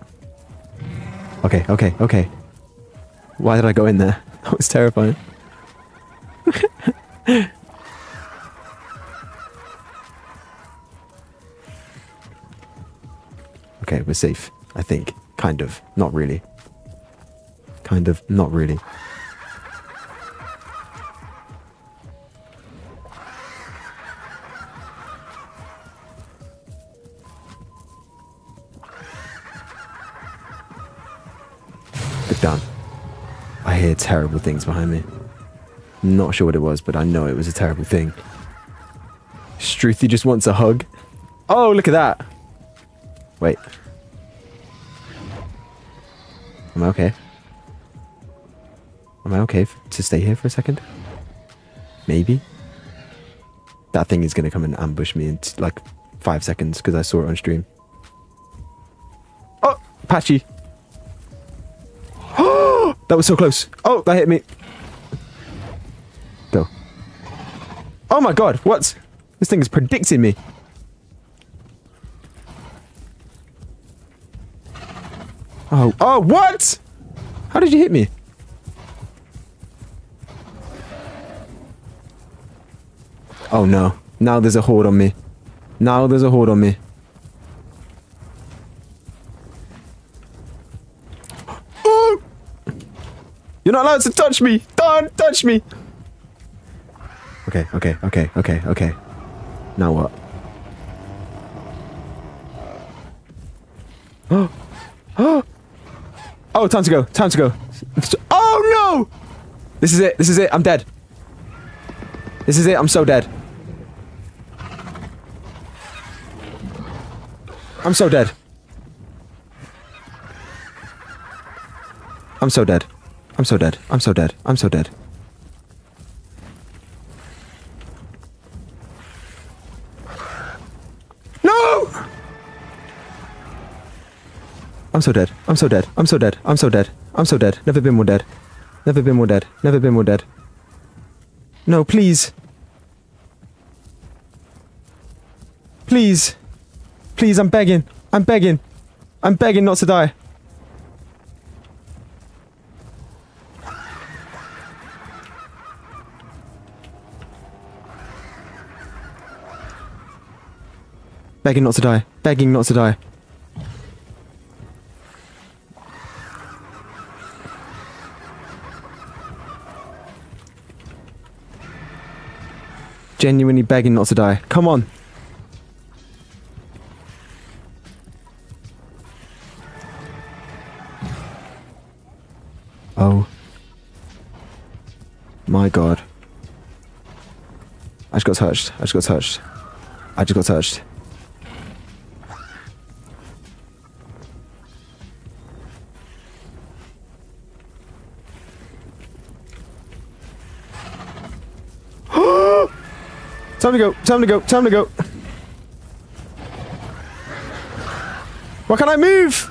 [SPEAKER 1] Okay, okay, okay. Why did I go in there? That was terrifying. okay, we're safe. I think. Kind of. Not really. Kind of. Not really. Look down. I hear terrible things behind me. Not sure what it was, but I know it was a terrible thing. Struthy just wants a hug. Oh, look at that. Wait. Am I okay? Am I okay to stay here for a second? Maybe. That thing is going to come and ambush me in like five seconds because I saw it on stream. Oh, Patchy. that was so close. Oh, that hit me. Go. Oh my god, what? This thing is predicting me. Oh, oh, what? How did you hit me? Oh no. Now there's a horde on me. Now there's a horde on me. You're not allowed to touch me! Don't touch me! Okay, okay, okay, okay, okay. Now what? Oh! Oh! Oh, time to go. Time to go. Oh no! This is it. This is it. I'm dead. This is it. I'm so dead. I'm so dead. I'm so dead. I'm so dead. I'm so dead. I'm so dead. No! I'm so dead. I'm so dead. I'm so dead. I'm so dead. I'm so dead. Never been more dead. Never been more dead. Never been more dead. No, please. Please. Please, I'm begging. I'm begging. I'm begging not to die. Begging not to die. Begging not to die. Genuinely begging not to die. Come on. Oh. My god. I just got touched. I just got touched. I just got touched. Time to go. Time to go. Time to go. Why can't I move?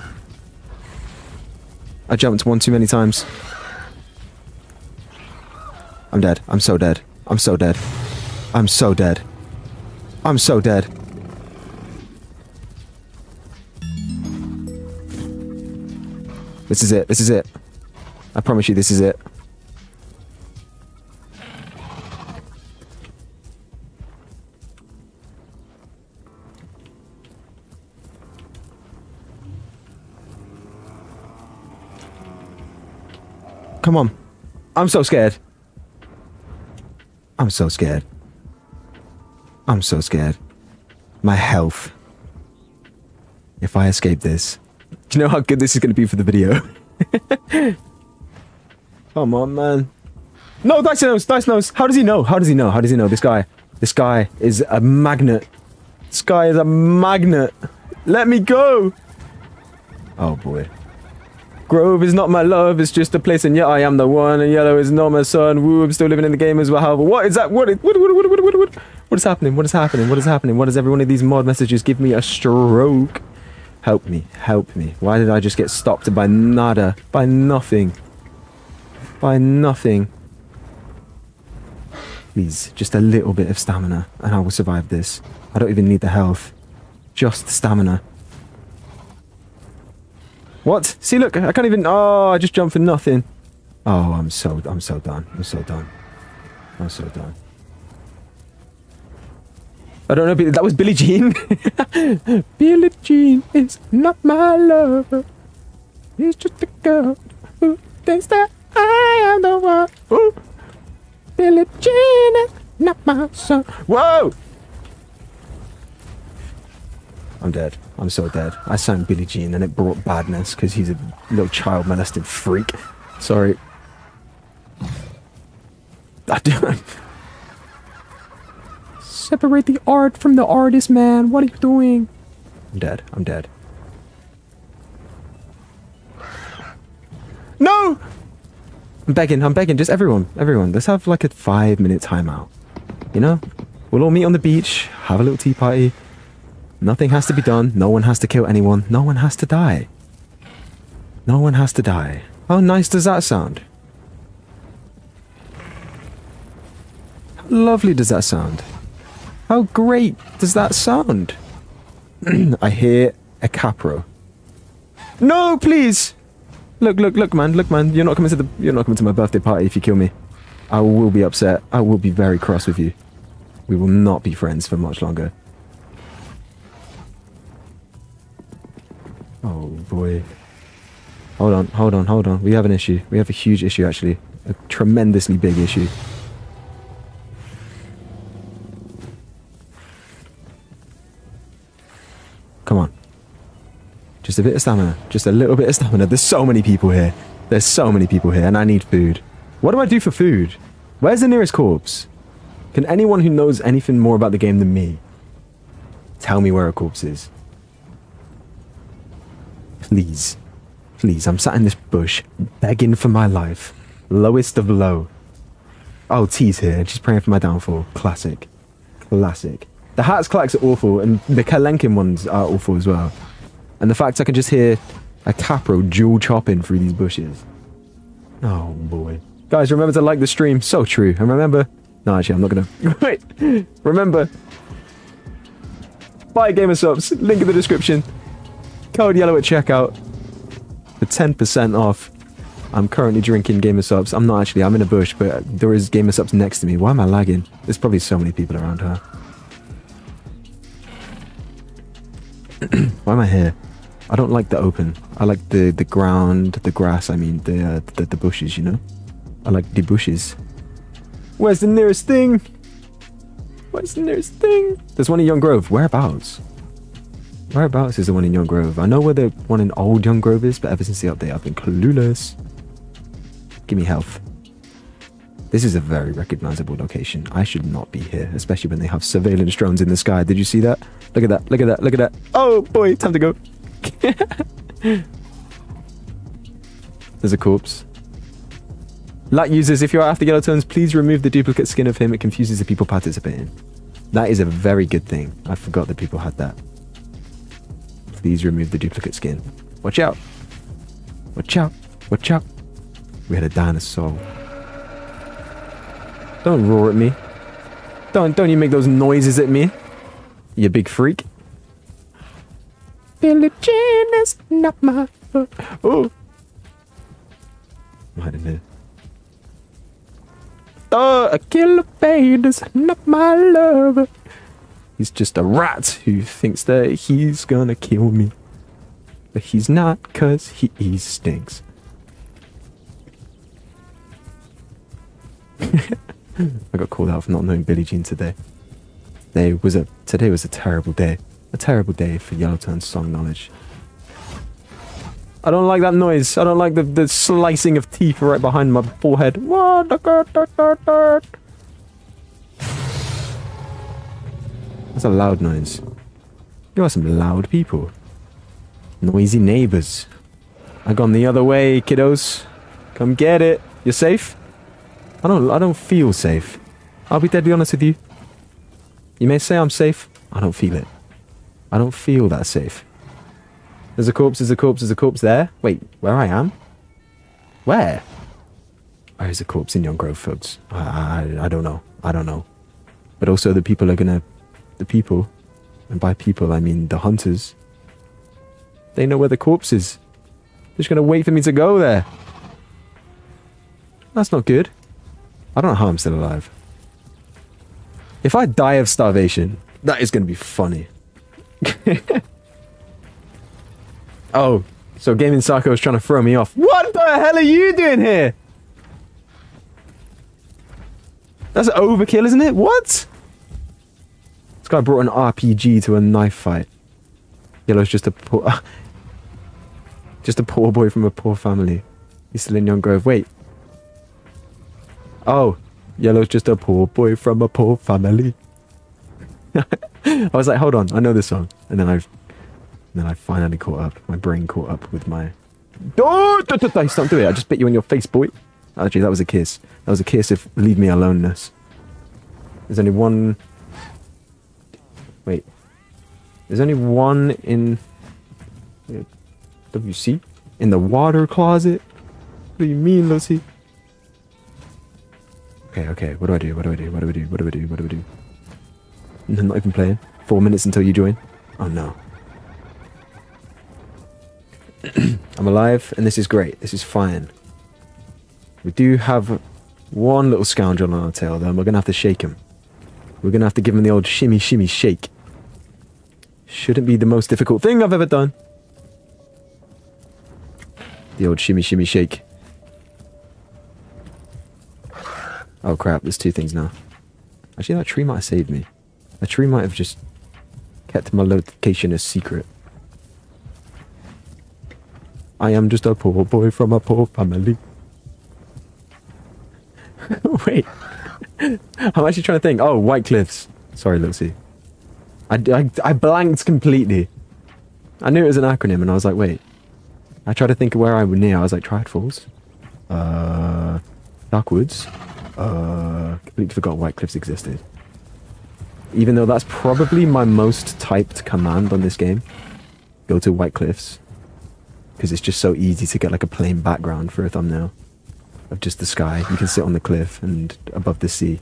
[SPEAKER 1] I jumped one too many times. I'm dead. I'm so dead. I'm so dead. I'm so dead. I'm so dead. This is it. This is it. I promise you this is it. I'm so scared. I'm so scared. I'm so scared. My health. If I escape this. Do you know how good this is going to be for the video? Come on, man. No, Dice knows. Dice knows. How does he know? How does he know? How does he know? This guy. This guy is a magnet. This guy is a magnet. Let me go. Oh, boy. Grove is not my love, it's just a place, and yet I am the one, and yellow is not my son. Woo, I'm still living in the game as well. However, what is that? What is, what, what, what, what, what, what, what is happening? What is happening? What is happening? What does every one of these mod messages give me a stroke? Help me, help me. Why did I just get stopped by nada? By nothing. By nothing. Please, just a little bit of stamina, and I will survive this. I don't even need the health. Just stamina. What? See, look, I can't even... Oh, I just jumped for nothing. Oh, I'm so... I'm so done. I'm so done. I'm so done. I don't know, that was Billie Jean. Billie Jean is not my lover. He's just a girl who thinks that I am the one. Ooh. Billie Jean is not my son. Whoa! I'm dead. I'm so dead. I sang Billie Jean and it brought badness because he's a little child molested freak. Sorry. I do Separate the art from the artist, man. What are you doing? I'm dead. I'm dead. No! I'm begging. I'm begging. Just everyone. Everyone. Let's have like a five minute timeout. You know? We'll all meet on the beach, have a little tea party. Nothing has to be done. No one has to kill anyone. No one has to die. No one has to die. How nice does that sound? How lovely does that sound? How great does that sound? I hear a capro. No, please! Look, look, look, man, look, man. You're not coming to the. You're not coming to my birthday party if you kill me. I will be upset. I will be very cross with you. We will not be friends for much longer. Oh boy. Hold on, hold on, hold on. We have an issue. We have a huge issue, actually. A tremendously big issue. Come on. Just a bit of stamina. Just a little bit of stamina. There's so many people here. There's so many people here, and I need food. What do I do for food? Where's the nearest corpse? Can anyone who knows anything more about the game than me tell me where a corpse is? Please. Please, I'm sat in this bush, begging for my life. Lowest of low. Oh, T's here, she's praying for my downfall. Classic. Classic. The Hatz clacks are awful, and the Kelenken ones are awful as well. And the fact I can just hear a Capro dual chopping through these bushes. Oh boy. Guys, remember to like the stream. So true. And remember... No, actually, I'm not gonna... Wait. remember... Buy Gamer Supps. Link in the description. Code yellow at checkout. For 10% off. I'm currently drinking Gamer. I'm not actually. I'm in a bush, but there is Gamer next to me. Why am I lagging? There's probably so many people around her. Why am I here? I don't like the open. I like the the ground, the grass. I mean, the uh, the, the bushes. You know, I like the bushes. Where's the nearest thing? Where's the nearest thing? There's one in Young Grove. Whereabouts? Whereabouts is the one in Young Grove? I know where the one in Old Young Grove is, but ever since the update, I've been clueless. Give me health. This is a very recognizable location. I should not be here, especially when they have surveillance drones in the sky. Did you see that? Look at that. Look at that. Look at that. Oh boy, time to go. There's a corpse. Lat users, if you're after Yellowtones, please remove the duplicate skin of him. It confuses the people participating. That is a very good thing. I forgot that people had that. Please remove the duplicate skin. Watch out. Watch out. Watch out. We had a dinosaur. Don't roar at me. Don't don't you make those noises at me. You big freak. Billie Jean is not my. Oh. I'm hiding. Oh, a killer bane is not my lover. He's just a rat who thinks that he's gonna kill me. But he's not, cause he, he stinks. I got called out for not knowing Billie Jean today. Today was a today was a terrible day. A terrible day for Yellowtone's song knowledge. I don't like that noise. I don't like the, the slicing of teeth right behind my forehead. That's a loud noise. You are some loud people. Noisy neighbors. I've gone the other way, kiddos. Come get it. You're safe? I don't I don't feel safe. I'll be deadly honest with you. You may say I'm safe. I don't feel it. I don't feel that safe. There's a corpse, there's a corpse, there's a corpse there. Wait, where I am? Where? Oh, there's a corpse in Young Grove, folks. I, I, I don't know. I don't know. But also, the people are gonna. The people, and by people I mean the hunters, they know where the corpse is. They're just gonna wait for me to go there. That's not good. I don't know how I'm still alive. If I die of starvation, that is gonna be funny. oh, so Gaming Psycho is trying to throw me off. What the hell are you doing here? That's overkill, isn't it? What? This guy brought an RPG to a knife fight. Yellow's just a poor... just a poor boy from a poor family. He's still in Young Grove. Wait. Oh. Yellow's just a poor boy from a poor family. I was like, hold on, I know this song. And then I then I finally caught up. My brain caught up with my... Oh, don't do it. I just bit you on your face, boy. Actually, that was a kiss. That was a kiss if leave me aloneness. There's only one... Wait. There's only one in... WC? In the water closet? What do you mean, Lucy? Okay, okay. What do I do? What do I do? What do I do? What do I do? What do I do? Not even playing. Four minutes until you join. Oh no. I'm alive, and this is great. This is fine. We do have one little scoundrel on our tail, though, and we're going to have to shake him. We're going to have to give him the old shimmy shimmy shake. Shouldn't be the most difficult thing I've ever done. The old shimmy shimmy shake. Oh crap, there's two things now. Actually, that tree might have saved me. That tree might have just kept my location a secret. I am just a poor boy from a poor family. Wait. I'm actually trying to think. Oh, White Cliffs. Sorry, Lucy. I, I, I blanked completely. I knew it was an acronym and I was like, wait. I tried to think of where I was near. I was like, Triad Falls? Uh, Darkwoods? Uh, completely forgot White Cliffs existed. Even though that's probably my most typed command on this game. Go to White Cliffs. Because it's just so easy to get like a plain background for a thumbnail. Of just the sky. You can sit on the cliff and above the sea.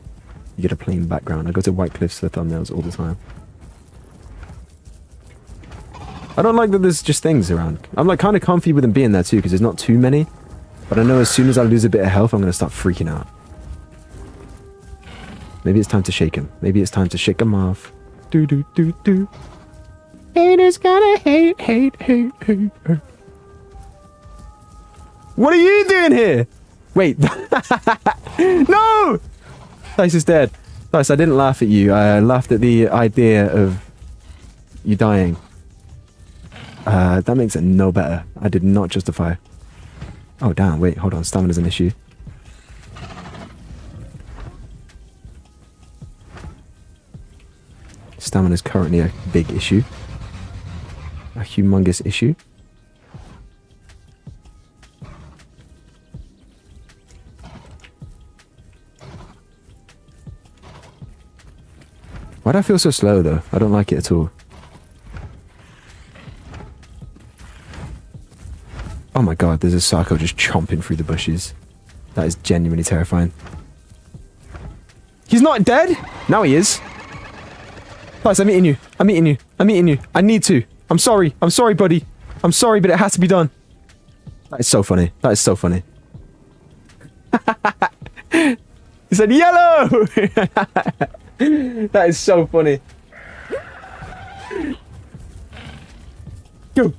[SPEAKER 1] You get a plain background. I go to White Cliffs for thumbnails all the time. I don't like that there's just things around. I'm like kind of comfy with them being there too because there's not too many. But I know as soon as I lose a bit of health, I'm going to start freaking out. Maybe it's time to shake him. Maybe it's time to shake him off. Do do do do. Haters gonna hate, hate, hate, hate. What are you doing here? Wait. no! Dice is dead. Dice, I didn't laugh at you. I laughed at the idea of you dying. Uh, that makes it no better. I did not justify. Oh, damn. Wait, hold on. Stamina's an issue. Stamina is currently a big issue. A humongous issue. Why do I feel so slow though? I don't like it at all. Oh my god, there's a psycho just chomping through the bushes. That is genuinely terrifying. He's not dead? Now he is. Guys, I'm eating you. I'm eating you. I'm eating you. I need to. I'm sorry. I'm sorry, buddy. I'm sorry, but it has to be done. That is so funny. That is so funny. he said yellow! that is so funny. Go.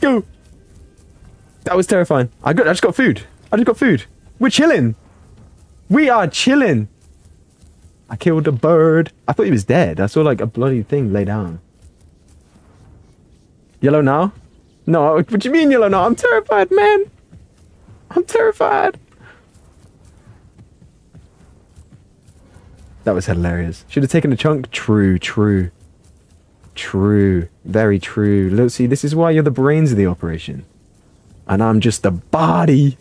[SPEAKER 1] Go. That was terrifying. I got I just got food. I just got food. We're chilling. We are chilling. I killed a bird. I thought he was dead. I saw like a bloody thing lay down. Yellow now? No, what do you mean yellow now? I'm terrified, man. I'm terrified. That was hilarious. Should have taken a chunk. True, true. True. Very true. Look, see, this is why you're the brains of the operation. And I'm just the body.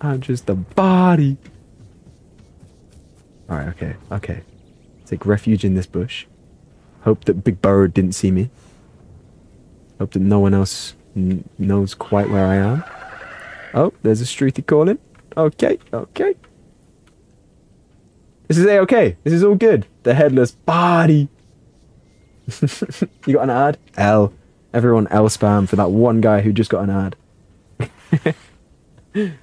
[SPEAKER 1] I'm just a body. Alright, okay, okay. Take refuge in this bush. Hope that Big Bird didn't see me. Hope that no one else knows quite where I am. Oh, there's a Struthi calling. Okay, okay. This is a-okay. This is all good. The headless body. you got an ad? L. Everyone L spam for that one guy who just got an ad.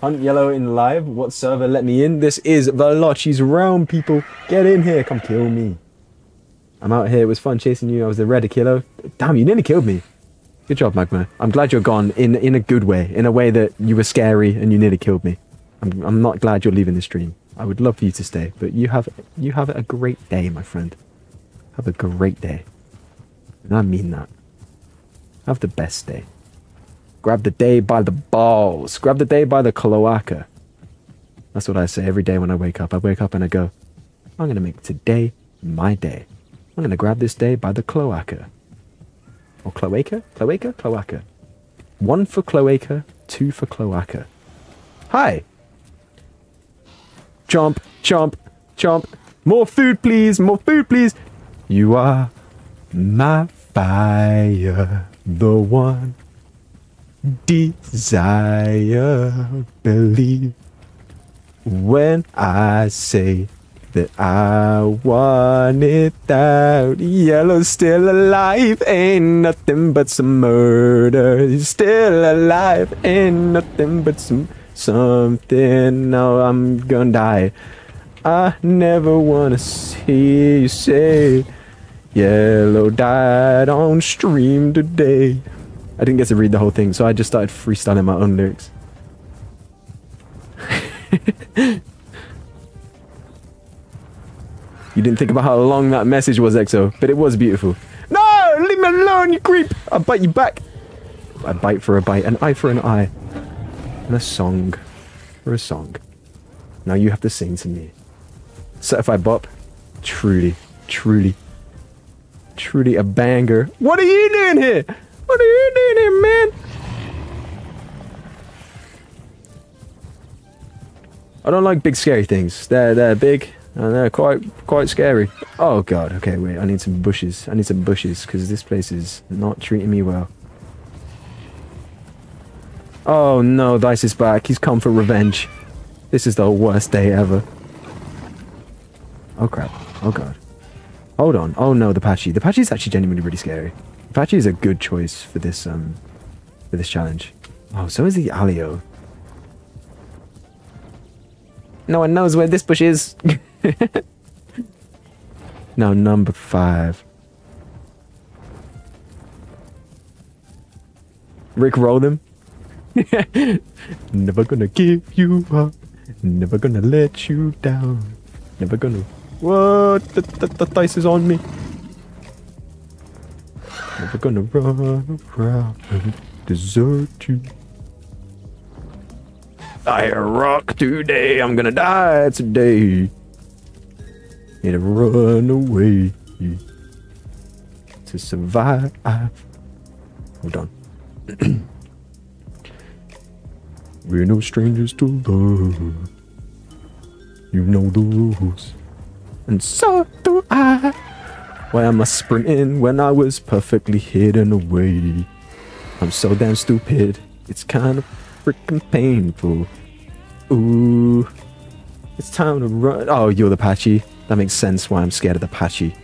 [SPEAKER 1] Hunt Yellow in live. What server let me in? This is Veloci's realm, people. Get in here. Come kill me. I'm out here. It was fun chasing you. I was the red kilo. Damn, you nearly killed me. Good job, Magma. I'm glad you're gone in in a good way, in a way that you were scary and you nearly killed me. I'm I'm not glad you're leaving the stream. I would love for you to stay, but you have you have a great day, my friend. Have a great day. And I mean that. Have the best day. Grab the day by the balls. Grab the day by the cloaca. That's what I say every day when I wake up. I wake up and I go, I'm going to make today my day. I'm going to grab this day by the cloaca. Or cloaca? Cloaca? Cloaca. One for cloaca, two for cloaca. Hi. Chomp, chomp, chomp. More food, please. More food, please. You are my fire, the one desire. Believe when I say that I want it out. Yellow's still alive, ain't nothing but some murder. Still alive, ain't nothing but some something. Now I'm gonna die. I never wanna see you say Yellow died on stream today. I didn't get to read the whole thing, so I just started freestyling my own lyrics. you didn't think about how long that message was, EXO, but it was beautiful. No! Leave me alone, you creep! I'll bite you back! A bite for a bite, an eye for an eye. And a song for a song. Now you have to sing to me. Certified Bop, truly, truly, truly a banger. What are you doing here? What are you doing here, man? I don't like big scary things. They're they're big and they're quite quite scary. Oh god. Okay, wait. I need some bushes. I need some bushes because this place is not treating me well. Oh no, Dice is back. He's come for revenge. This is the worst day ever. Oh crap. Oh god. Hold on. Oh no, the Patchy. The Patchy is actually genuinely really scary. The is a good choice for this um for this challenge. Oh, so is the Alio. No one knows where this bush is. now number five. Rick roll them. Never gonna give you up. Never gonna let you down. Never gonna. What? The, the, the dice is on me. Never gonna run around and desert you. I rock today. I'm gonna die today. Need to run away to survive. Hold on. We're no strangers to love. You know the rules. And so do I. Why am I sprinting when I was perfectly hidden away? I'm so damn stupid. It's kind of freaking painful. Ooh. It's time to run. Oh, you're the Patchy. That makes sense why I'm scared of the Patchy.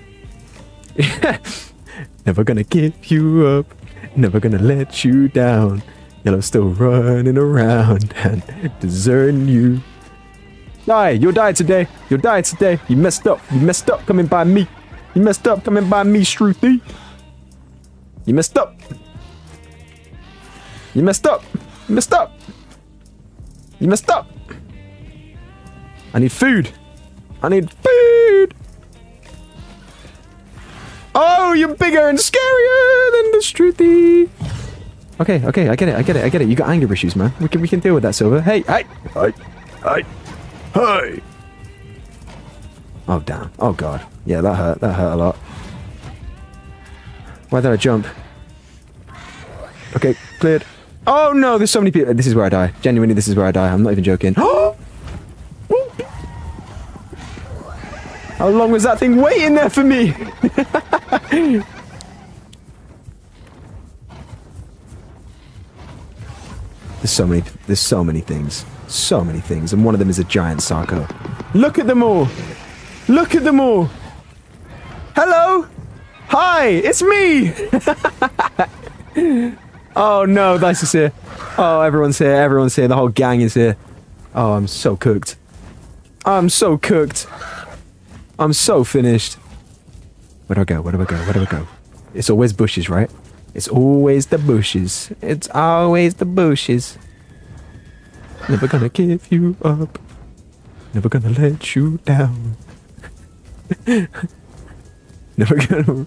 [SPEAKER 1] Never gonna give you up. Never gonna let you down. Yellow's still running around and deserting you. Die, you'll die today. You'll die today. You messed up. You messed up coming by me. You messed up coming by me, Struthi. You messed up. You messed up. You messed up. You messed up. I need food. I need food. Oh, you're bigger and scarier than the Struthi. Okay, okay, I get it, I get it, I get it. You got anger issues, man. We can we can deal with that, Silver. Hey, hey, hey, hey, hey. Oh damn. Oh god. Yeah, that hurt. That hurt a lot. Why did I jump? Okay, cleared. Oh no, there's so many people. This is where I die. Genuinely, this is where I die. I'm not even joking. How long was that thing waiting there for me? There's so many. There's so many things. So many things, and one of them is a giant Sarco. Look at them all. Look at them all. Hello. Hi, it's me. oh no, Dice is here. Oh, everyone's here. Everyone's here. The whole gang is here. Oh, I'm so cooked. I'm so cooked. I'm so finished. Where do I go? Where do I go? Where do I go? It's always bushes, right? It's always the bushes. It's always the bushes. Never gonna give you up. Never gonna let you down. Never gonna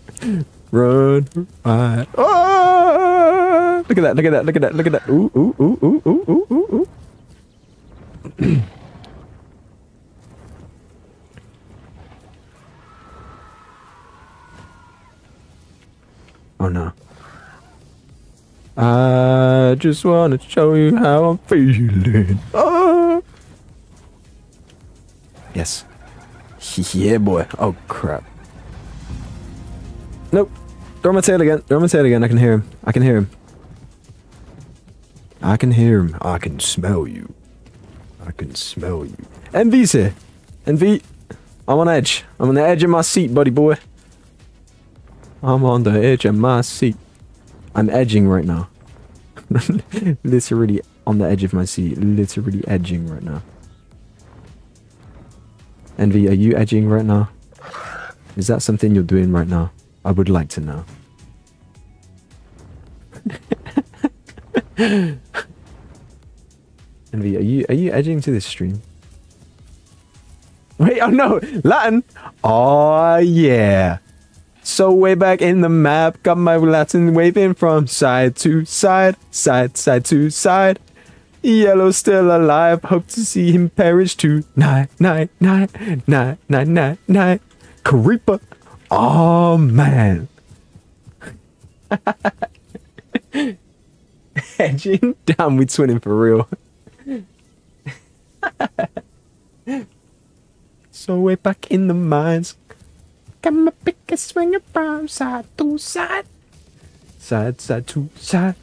[SPEAKER 1] run right. Oh! Look at that, look at that, look at that, look at that. Ooh, ooh, ooh, ooh, ooh, ooh, ooh, ooh. oh no. I just wanna show you how I'm feeling. Oh! Yes. yeah, boy. Oh, crap. Nope. Throw my tail again. Throw my tail again. I can hear him. I can hear him. I can hear him. I can smell you. I can smell you. Envy's here. Envy. I'm on edge. I'm on the edge of my seat, buddy boy. I'm on the edge of my seat. I'm edging right now. Literally on the edge of my seat. Literally edging right now. Envy, are you edging right now? Is that something you're doing right now? I would like to know. Envy, are you are you edging to this stream? Wait, oh no, Laten. Oh yeah. So way back in the map, got my Laten waving from side to side, side, side to side. Yellow still alive, hope to see him perish too. Night, night, night, night, night, night, night. Creeper. Oh man. Edging down with twinning for real. so way back in the mines. Got my biggest swinging from side to side. Side, side to side.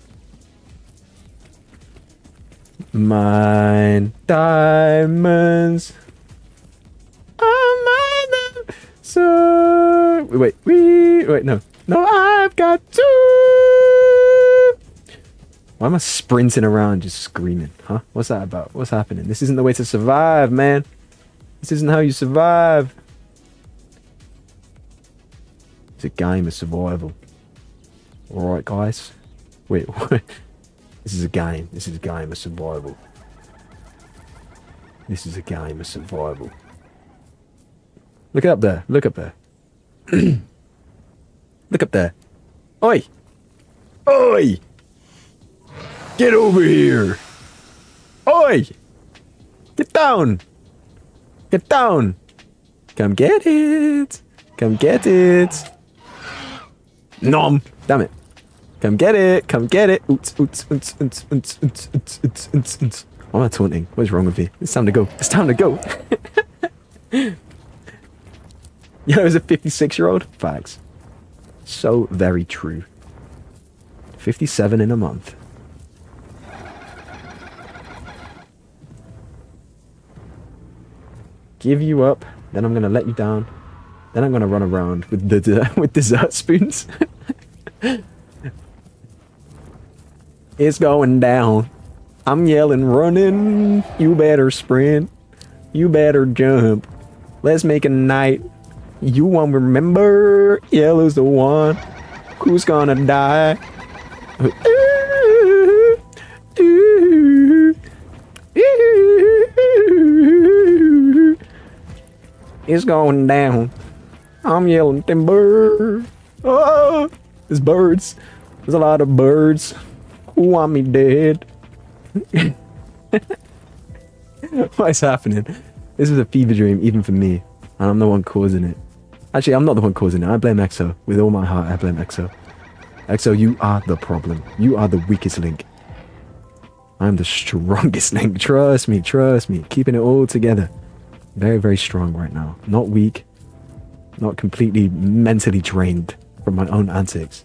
[SPEAKER 1] Mine diamonds. Oh, mine. So wait, wait, wait, no, no, I've got two. Why am I sprinting around just screaming? Huh? What's that about? What's happening? This isn't the way to survive, man. This isn't how you survive. It's a game of survival. Alright, guys. Wait? This is a game. This is a game of survival. This is a game of survival. Look up there. Look up there. Look up there. Oi! Oi! Get over here! Oi! Get down! Get down! Come get it! Come get it! Nom! Damn it. Come get it! Come get it! Oots, oots, oots, oots, oots, oots, oots, oots, oots, oots. Oh, Why am I taunting? What is wrong with me? It's time to go. It's time to go. you know, as a 56 year old? Facts. So very true. 57 in a month. Give you up, then I'm gonna let you down, then I'm gonna run around with the with dessert spoons. it's going down. I'm yelling, running. You better sprint. You better jump. Let's make a night. You won't remember. Yellow's the one who's gonna die. It's going down. I'm yelling timber. Oh, there's birds. There's a lot of birds who want me dead. What's happening? This is a fever dream, even for me. And I'm the one causing it. Actually, I'm not the one causing it. I blame EXO. With all my heart, I blame EXO. EXO, you are the problem. You are the weakest link. I'm the strongest link. Trust me, trust me. Keeping it all together. Very, very strong right now. Not weak. Not completely mentally drained from my own antics.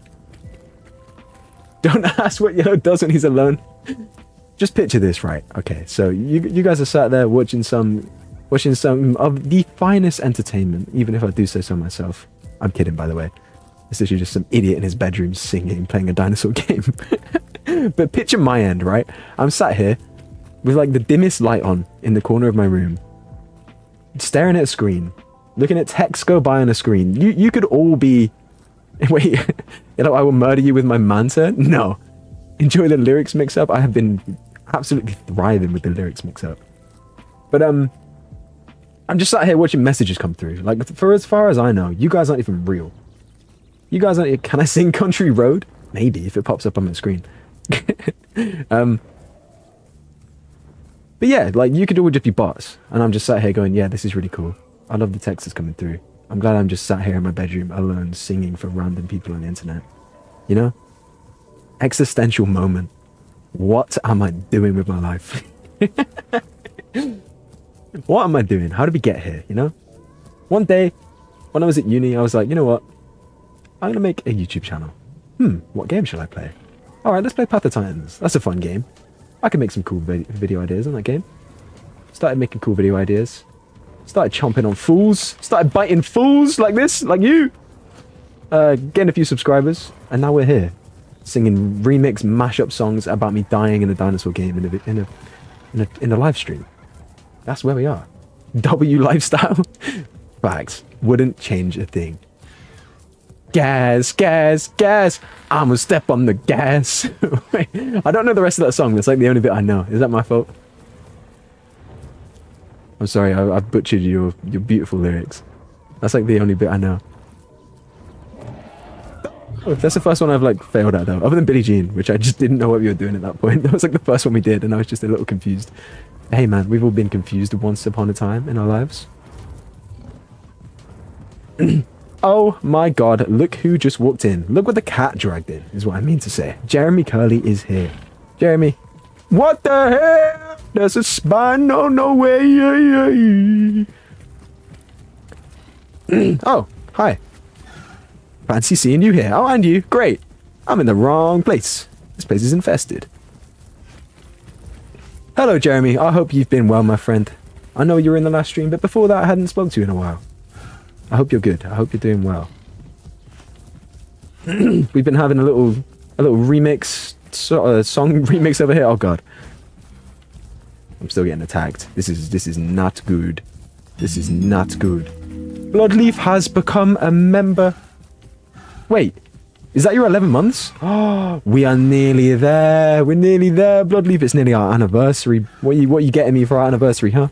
[SPEAKER 1] Don't ask what Yellow does when he's alone. just picture this, right? Okay, so you you guys are sat there watching some watching some of the finest entertainment, even if I do say so myself. I'm kidding, by the way. It's actually just some idiot in his bedroom singing, playing a dinosaur game. but picture my end, right? I'm sat here with like the dimmest light on in the corner of my room, staring at a screen, looking at text go by on a screen. You you could all be. Wait, you know, I will murder you with my manta? No. Enjoy the lyrics mix up. I have been absolutely thriving with the lyrics mix up. But um, I'm just sat here watching messages come through. Like for as far as I know, you guys aren't even real. You guys aren't. Can I sing Country Road? Maybe if it pops up on my screen. um, but yeah, like you could all just be bots, and I'm just sat here going, "Yeah, this is really cool. I love the text that's coming through. I'm glad I'm just sat here in my bedroom alone, singing for random people on the internet. You know, existential moment. What am I doing with my life? what am I doing? How did we get here? You know, one day when I was at uni, I was like, you know what? I'm gonna make a YouTube channel. Hmm, what game should I play? All right, let's play Path of Titans. That's a fun game. I can make some cool video ideas on that game. Started making cool video ideas. Started chomping on fools. Started biting fools like this, like you. Uh, getting a few subscribers, and now we're here, singing remix mashup songs about me dying in a dinosaur game in a in a in a, in a live stream. That's where we are. W lifestyle. Facts. Wouldn't change a thing. Gas, gas, gas. I'ma step on the gas. I don't know the rest of that song. That's like the only bit I know. Is that my fault? I'm sorry, I, have butchered your, your beautiful lyrics. That's like the only bit I know. Oh, that's the first one I've like failed at though, other than Billie Jean, which I just didn't know what we were doing at that point. That was like the first one we did, and I was just a little confused. Hey man, we've all been confused once upon a time in our lives. Oh my god, look who just walked in. Look what the cat dragged in, is what I mean to say. Jeremy Curley is here. Jeremy. What the hell? There's a spine, no, no way. oh, hi. Fancy seeing you here. Oh, and you. Great. I'm in the wrong place. This place is infested. Hello, Jeremy. I hope you've been well, my friend. I know you were in the last stream, but before that I hadn't spoken to you in a while. I hope you're good. I hope you're doing well. We've been having a little a little remix so, uh, song remix over here. Oh god. I'm still getting attacked. This is this is not good. This is not good. Bloodleaf has become a member. Wait, is that your 11 months? Oh, we are nearly there. We're nearly there, Bloodleaf. It's nearly our anniversary. What you, what you getting me for our anniversary, huh?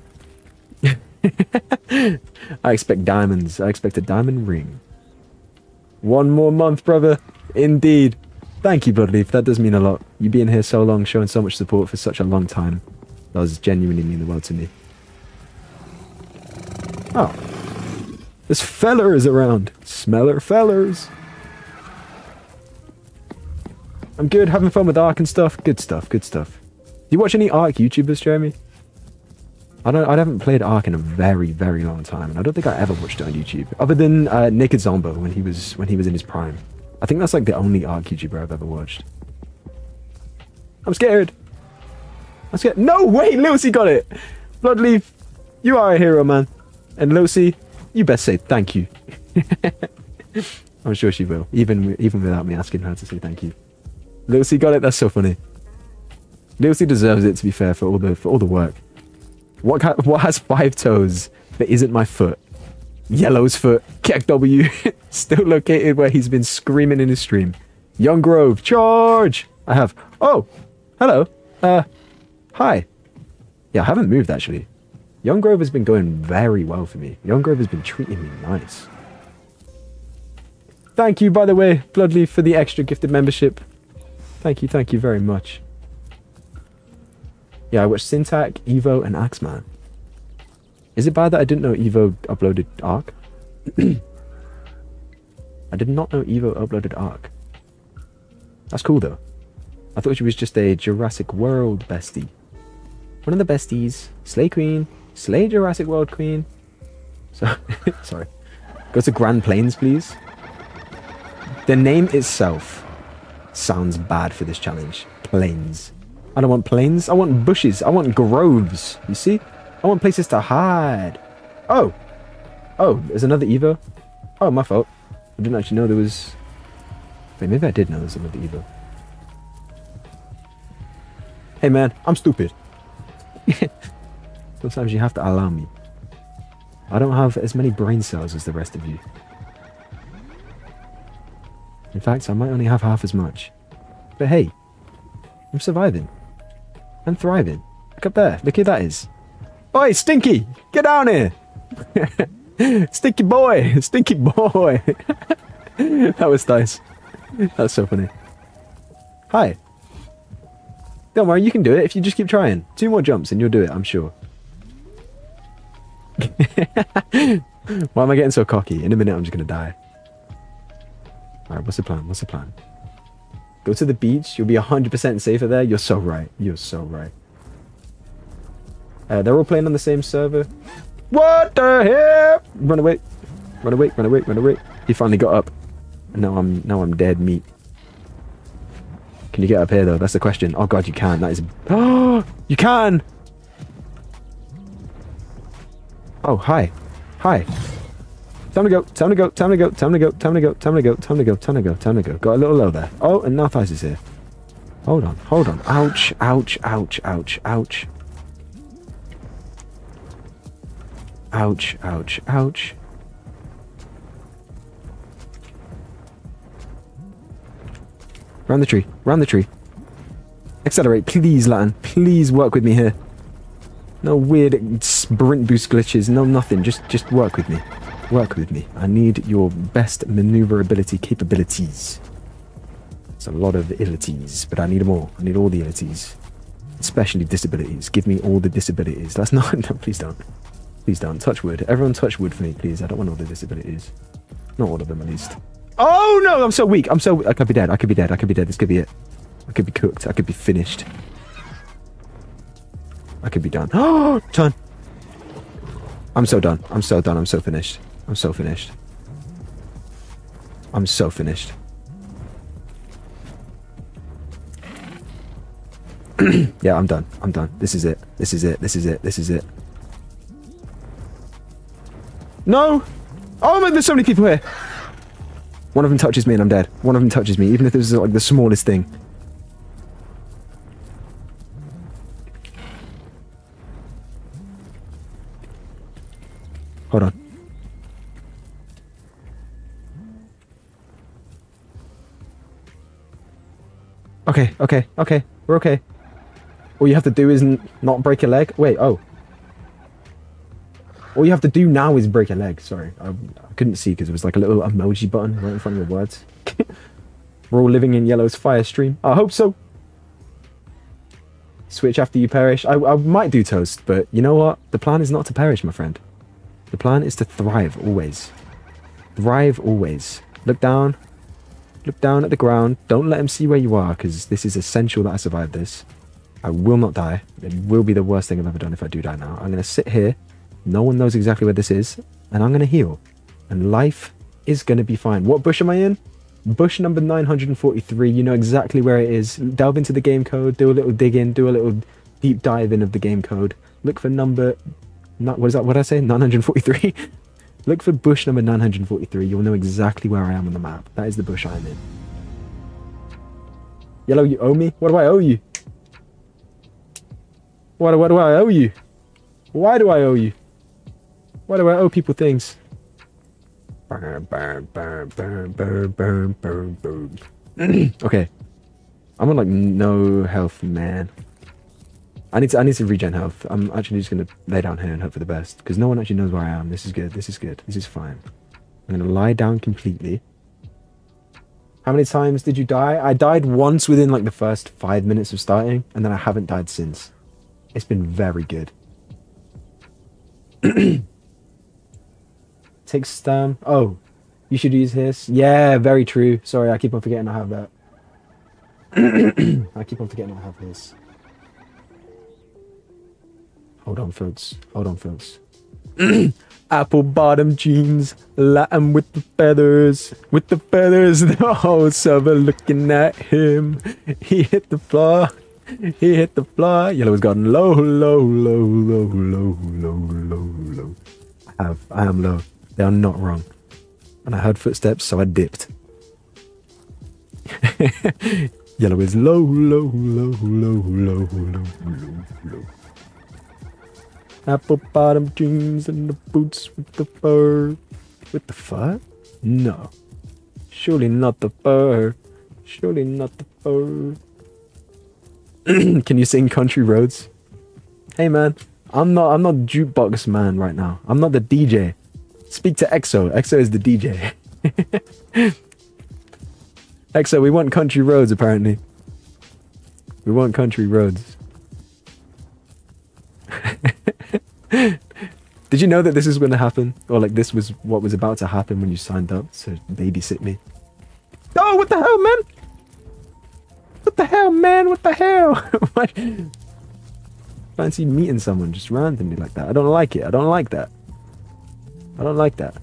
[SPEAKER 1] I expect diamonds. I expect a diamond ring. One more month, brother. Indeed. Thank you, Bloodleaf. That does mean a lot. You being here so long, showing so much support for such a long time, does genuinely mean the world to me. Oh. This feller is around. Smeller fellers. I'm good, having fun with Ark and stuff. Good stuff, good stuff. Do you watch any Ark YouTubers, Jeremy? I don't. I haven't played Ark in a very, very long time, and I don't think I ever watched it on YouTube, other than uh, Naked Zombo when he was when he was in his prime. I think that's like the only Ark YouTuber I've ever watched. I'm scared. I'm scared. No way, Lucy got it. Bloodleaf, you are a hero, man. And Lucy, you best say thank you. I'm sure she will, even even without me asking her to say thank you. Lucy got it. That's so funny. Lucy deserves it. To be fair, for all the for all the work. What kind, what has five toes that isn't my foot? Yellow's foot. Keck W. Still located where he's been screaming in his stream. Young Grove. Charge! I have. Oh! Hello. Uh, hi. Yeah, I haven't moved actually. Young Grove has been going very well for me. Young Grove has been treating me nice. Thank you, by the way, Bloodleaf, for the extra gifted membership. Thank you, thank you very much. Yeah, I watched Syntac, Evo, and Axeman. Is it bad that I didn't know Evo uploaded Ark? I did not know Evo uploaded Ark. That's cool though. I thought she was just a Jurassic World bestie. One of the besties. Slay Queen. Slay Jurassic World Queen. So, sorry. Go to Grand Plains, please. The name itself sounds bad for this challenge. Plains. I don't want plains. I want bushes. I want groves. You see? I want places to hide. Oh. Oh, there's another Evo. Oh, my fault. I didn't actually know there was... Wait, maybe I did know there was another Evo. Hey man, I'm stupid. Sometimes you have to allow me. I don't have as many brain cells as the rest of you. In fact, I might only have half as much. But hey, I'm surviving. I'm thriving. Look up there. Look who that is. Oi, Stinky! Get down here! Stinky boy! Stinky boy! that was nice. That's so funny. Hi. Don't worry, you can do it if you just keep trying. Two more jumps and you'll do it, I'm sure. Why am I getting so cocky? In a minute, I'm just going to die. Alright, what's the plan? What's the plan? Go to the beach. You'll be 100% safer there. You're so right. You're so right. Uh, they're all playing on the same server. What the hell? Run away. Run away, run away, run away. He finally got up. Now I'm now I'm dead meat. Can you get up here though? That's the question. Oh god, you can. That is Oh you can! Oh, hi. Hi. Time to go, time to go, time to go, time to go, time to go, time to go, time to go, time to go, time to go. Got a little low there. Oh, and Narthis is here. Hold on, hold on. Ouch, ouch, ouch, ouch, ouch. Ouch, ouch, ouch. Round the tree, round the tree. Accelerate, please, Laten. Please work with me here. No weird sprint boost glitches, no nothing. Just just work with me. Work with me. I need your best maneuverability capabilities. It's a lot of illities, but I need them all. I need all the illities. Especially disabilities. Give me all the disabilities. That's not... No, please don't. Please don't. Touch wood. Everyone touch wood for me, please. I don't want all the disabilities. Not all of them, at least. Oh, no! I'm so weak. I'm so... I could be dead. I could be dead. I could be dead. This could be it. I could be cooked. I could be finished. I could be done. Oh, turn. I'm so done. I'm so done. I'm so finished. I'm so finished. I'm so finished. yeah, I'm done. I'm done. This is it. This is it. This is it. This is it. No! Oh man, there's so many people here. One of them touches me and I'm dead. One of them touches me, even if this is like the smallest thing. Hold on. Okay, okay, okay. We're okay. All you have to do is not break a leg. Wait, oh. All you have to do now is break a leg. Sorry, I, I couldn't see because it was like a little emoji button right in front of the words. We're all living in Yellow's fire stream. I hope so. Switch after you perish. I, I might do toast, but you know what? The plan is not to perish, my friend. The plan is to thrive always. Thrive always. Look down, Look down at the ground. Don't let him see where you are, because this is essential that I survive this. I will not die. It will be the worst thing I've ever done if I do die now. I'm going to sit here. No one knows exactly where this is. And I'm going to heal. And life is going to be fine. What bush am I in? Bush number 943. You know exactly where it is. Delve into the game code. Do a little digging. Do a little deep dive in of the game code. Look for number... Not, what is that? What did I say? 943? Look for bush number 943. You'll know exactly where I am on the map. That is the bush I'm in. Yellow, you owe me? What do I owe you? What, what do I owe you? Why do I owe you? Why do I owe people things? Burn, burn, burn, burn, burn, burn, burn, burn. okay. I'm on like no health, man. I need to I need to regen health. I'm actually just gonna lay down here and hope for the best because no one actually knows where I am. This is good. This is good. This is fine. I'm gonna lie down completely. How many times did you die? I died once within like the first five minutes of starting, and then I haven't died since. It's been very good. Take stem. Oh, you should use his. Yeah, very true. Sorry, I keep on forgetting I have that. I keep on forgetting I have his. Hold on, folks. Hold on, folks. Apple bottom jeans, Laten with the feathers, with the feathers. Oh, the whole server looking at him. He hit the floor. he hit the floor. Yellow has gotten low, low, low, low, low, low, low, low. I have. I am low. They are not wrong. And I heard footsteps, so I dipped. Yellow is low, low, low, low, low, low, low, low. Apple bottom jeans and the boots with the fur. With the fur? No. Surely not the fur. Surely not the fur. Can you sing Country Roads? Hey man, I'm not I'm not jukebox man right now. I'm not the DJ. Speak to EXO. EXO is the DJ. EXO, we want country roads apparently. We want country roads. Did you know that this is going to happen? Or like this was what was about to happen when you signed up to babysit me? Oh, what the hell, man? What the hell, man? What the hell? Fancy meeting someone just randomly like that. I don't like it. I don't like that. I don't like that.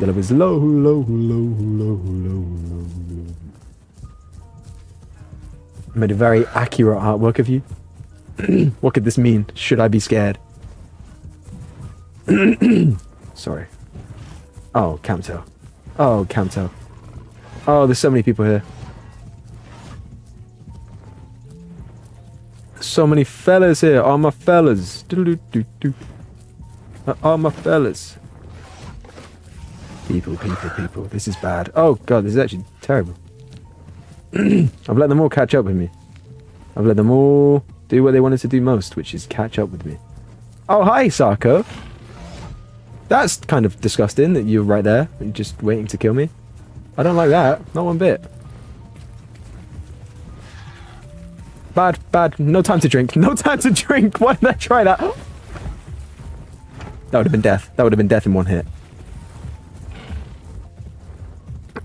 [SPEAKER 1] Yellow is low, low, low, low, low, low, low. I made a very accurate artwork of you. what could this mean? Should I be scared? Sorry. Oh, Camto. Oh, Camto. Oh, there's so many people here. So many fellas here. All my fellas. Doo-doo-doo-doo. Uh, all my fellas. People, people, people. This is bad. Oh, God, this is actually terrible. I've let them all catch up with me. I've let them all do what they wanted to do most, which is catch up with me. Oh, hi, Sarco. That's kind of disgusting that you're right there and just waiting to kill me. I don't like that. Not one bit. Bad, bad. No time to drink. No time to drink. Why did I try that? That would have been death. That would have been death in one hit.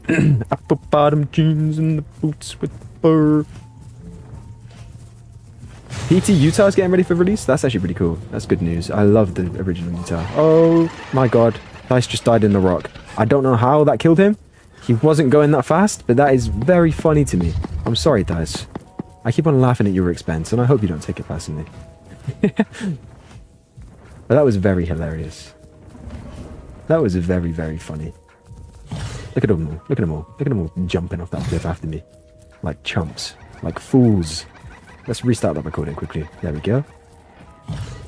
[SPEAKER 1] Apple bottom jeans and the boots with fur. PT Utah's getting ready for release? That's actually pretty cool. That's good news. I love the original Utah. Oh my god. Dice just died in the rock. I don't know how that killed him. He wasn't going that fast, but that is very funny to me. I'm sorry, Dice. I keep on laughing at your expense, and I hope you don't take it personally. but that was very hilarious. That was very, very funny. Look at them all. Look at them all. Look at them all jumping off that cliff after me. Like chumps. Like fools. Let's restart that recording quickly. There we go.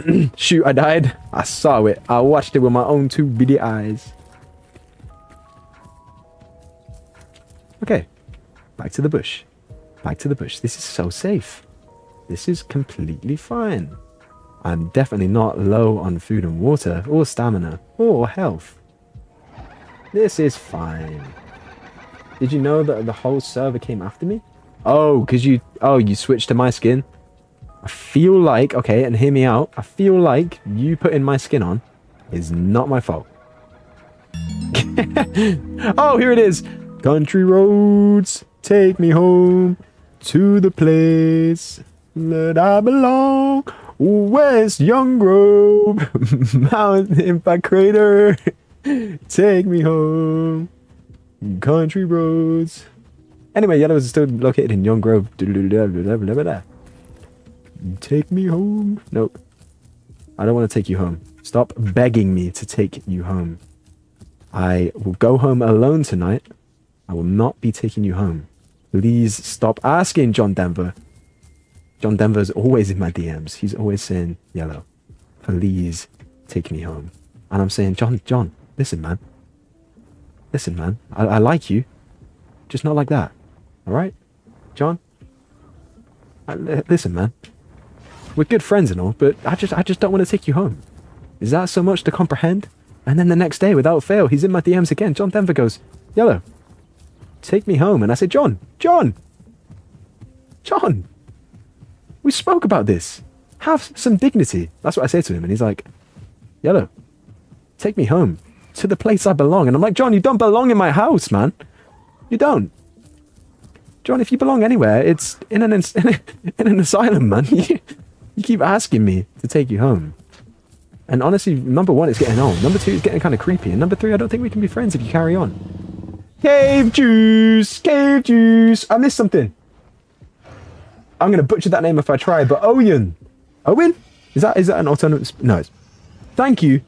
[SPEAKER 1] Shoot, I died. I saw it. I watched it with my own two beady eyes. Okay. Back to the bush. Back to the bush. This is so safe. This is completely fine. I'm definitely not low on food and water, or stamina, or health. This is fine. Did you know that the whole server came after me? Oh, because you... Oh, you switched to my skin? I feel like... Okay, and hear me out. I feel like you putting my skin on is not my fault. oh, here it is. Country roads, take me home to the place that I belong. West Young Grove, Mountain Impact Crater. Take me home. Country roads. Anyway, Yellow is still located in Young Grove. Take me home. Nope. I don't want to take you home. Stop begging me to take you home. I will go home alone tonight. I will not be taking you home. Please stop asking John Denver. John Denver's always in my DMs. He's always saying, Yellow, please take me home. And I'm saying, John, John, listen, man. Listen, man. I, I like you. Just not like that. All right, John. Uh, I, listen, man. We're good friends and all, but I just, I just don't want to take you home. Is that so much to comprehend? And then the next day, without fail, he's in my DMs again. John Denver goes, Yellow, take me home. And I said, John, John, John, we spoke about this. Have some dignity. That's what I say to him. And he's like, Yellow, take me home to the place I belong. And I'm like, John, you don't belong in my house, man. You don't. John, if you belong anywhere, it's in an, in an asylum, man. you keep asking me to take you home. And honestly, number one, it's getting old. Number two, it's getting kind of creepy. And number three, I don't think we can be friends if you carry on. Cave juice! Cave juice! I missed something. I'm gonna butcher that name if I try, but Owen. Owen? Is that is that an alternative? sp- No. Thank you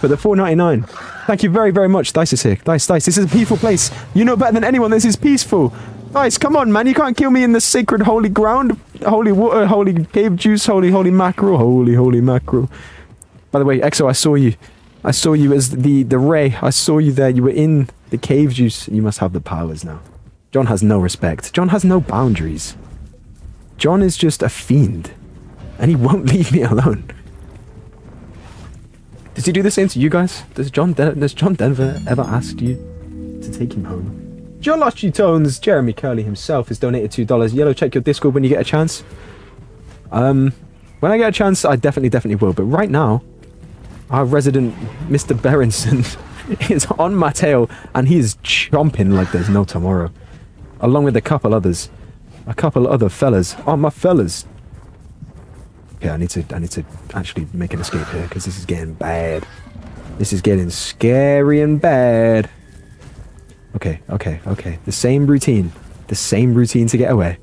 [SPEAKER 1] for the 4.99. Thank you very very much. Dice is here. Dice, Dice. This is a peaceful place. You know better than anyone. This is peaceful. Dice, come on, man. You can't kill me in the sacred holy ground, holy water, holy cave juice, holy holy mackerel, holy holy mackerel. By the way, Exo, I saw you. I saw you as the the ray. I saw you there. You were in the cave juice. You must have the powers now. John has no respect. John has no boundaries. John is just a fiend, and he won't leave me alone. Does he do the same to you guys? Does John does John Denver ever ask you to take him home? Joloshy Tones, Jeremy Curley himself has donated two dollars. Yellow, check your Discord when you get a chance. Um, when I get a chance, I definitely, definitely will. But right now, our resident Mr. Berenson is on my tail, and he is chomping like there's no tomorrow, along with a couple others, a couple other fellas. Oh, my fellas. Yeah, I need to, I need to actually make an escape here because this is getting bad. This is getting scary and bad. Okay, okay, okay. The same routine. The same routine to get away.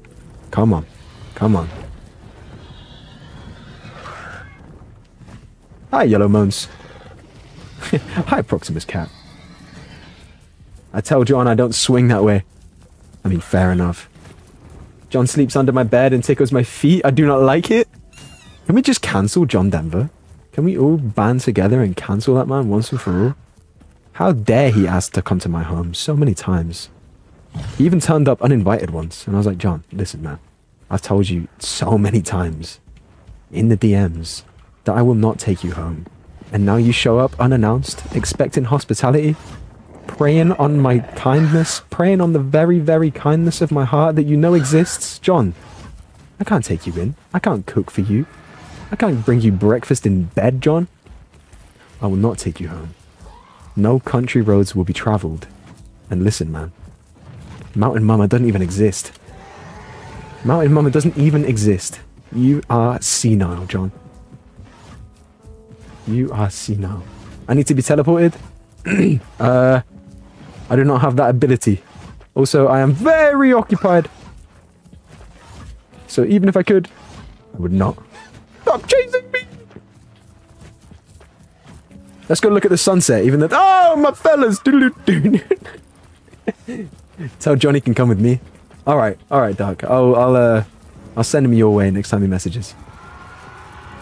[SPEAKER 1] Come on. Come on. Hi, Yellow Moans. Hi, Proximus Cat. I tell John I don't swing that way. I mean, fair enough. John sleeps under my bed and tickles my feet. I do not like it. Can we just cancel John Denver? Can we all band together and cancel that man once and for all? How dare he ask to come to my home so many times? He even turned up uninvited once, and I was like, John, listen, man. I've told you so many times in the DMs that I will not take you home. And now you show up unannounced, expecting hospitality, preying on my kindness, preying on the very, very kindness of my heart that you know exists. John, I can't take you in. I can't cook for you. I can't bring you breakfast in bed, John. I will not take you home. No country roads will be traveled. And listen, man. Mountain Mama doesn't even exist. Mountain Mama doesn't even exist. You are senile, John. You are senile. I need to be teleported. uh, I do not have that ability. Also, I am very occupied. So even if I could, I would not. Stop chasing me! Let's go look at the sunset, even though. Oh, my fellas! Tell Johnny can come with me. All right, all right, Doug. I'll, I'll, uh, I'll send him your way next time he messages.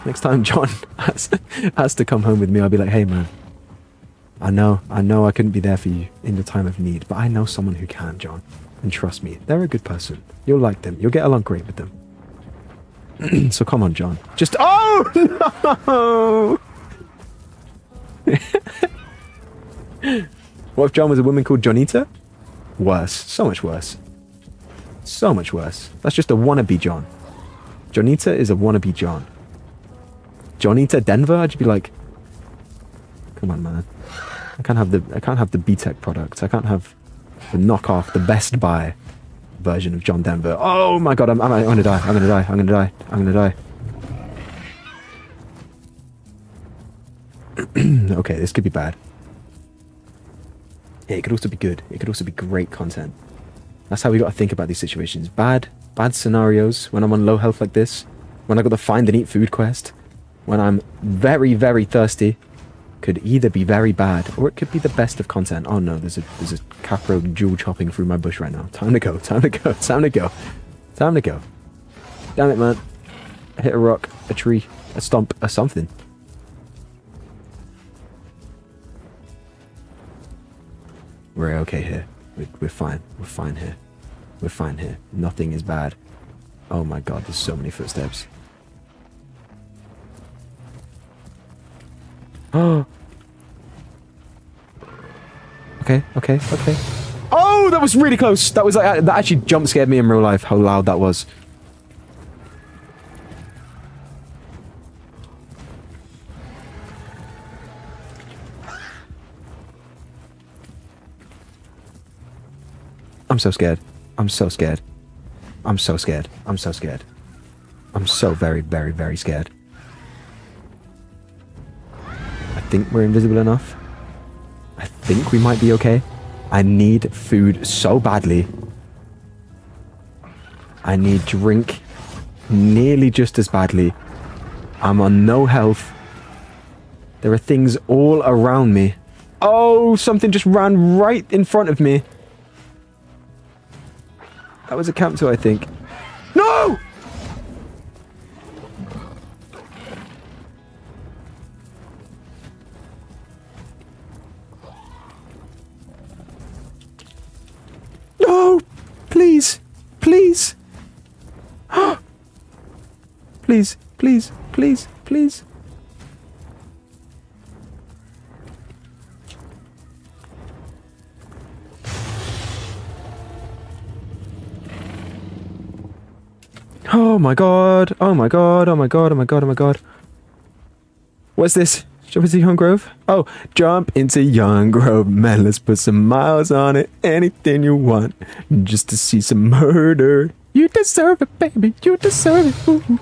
[SPEAKER 1] Next time John has, has to come home with me, I'll be like, hey, man. I know, I know I couldn't be there for you in your time of need, but I know someone who can, John. And trust me, they're a good person. You'll like them. You'll get along great with them. so come on, John. Just oh no! what if John was a woman called Johnita? Worse. So much worse. So much worse. That's just a wannabe John. Johnita is a wannabe John. Johnita Denver? I'd be like, come on, man. I can't have the I can't have the BTEC product. I can't have the knockoff, the Best Buy version of John Denver. Oh my god, I'm, I'm, I'm gonna die. I'm gonna die. I'm gonna die. I'm gonna die. okay, this could be bad. Yeah, it could also be good. It could also be great content. That's how we got to think about these situations. Bad, bad scenarios when I'm on low health like this. When I got the find and eat food quest. When I'm very, very thirsty. Could either be very bad or it could be the best of content. Oh no, there's a there's a capro jewel chopping through my bush right now. Time to go. Time to go. Time to go. Time to go. Damn it, man. I hit a rock, a tree, a stump, a something. We're okay here. We're, we're fine. We're fine here. We're fine here. Nothing is bad. Oh my god, there's so many footsteps. okay, okay, okay. Oh, that was really close. That was like that actually jump scared me in real life. How loud that was. I'm so scared. I'm so scared. I'm so scared. I'm so scared. I'm so very, very, very scared. Think we're invisible enough. I think we might be okay. I need food so badly. I need drink nearly just as badly. I'm on no health. There are things all around me. Oh, something just ran right in front of me. That was a Campto, I think. God, oh my god, oh my god, oh my god, oh my god. What's this? Jump into Young Grove? Oh, jump into Young Grove, man. Let's put some miles on it. Anything you want, just to see some murder. You deserve it, baby. You deserve it.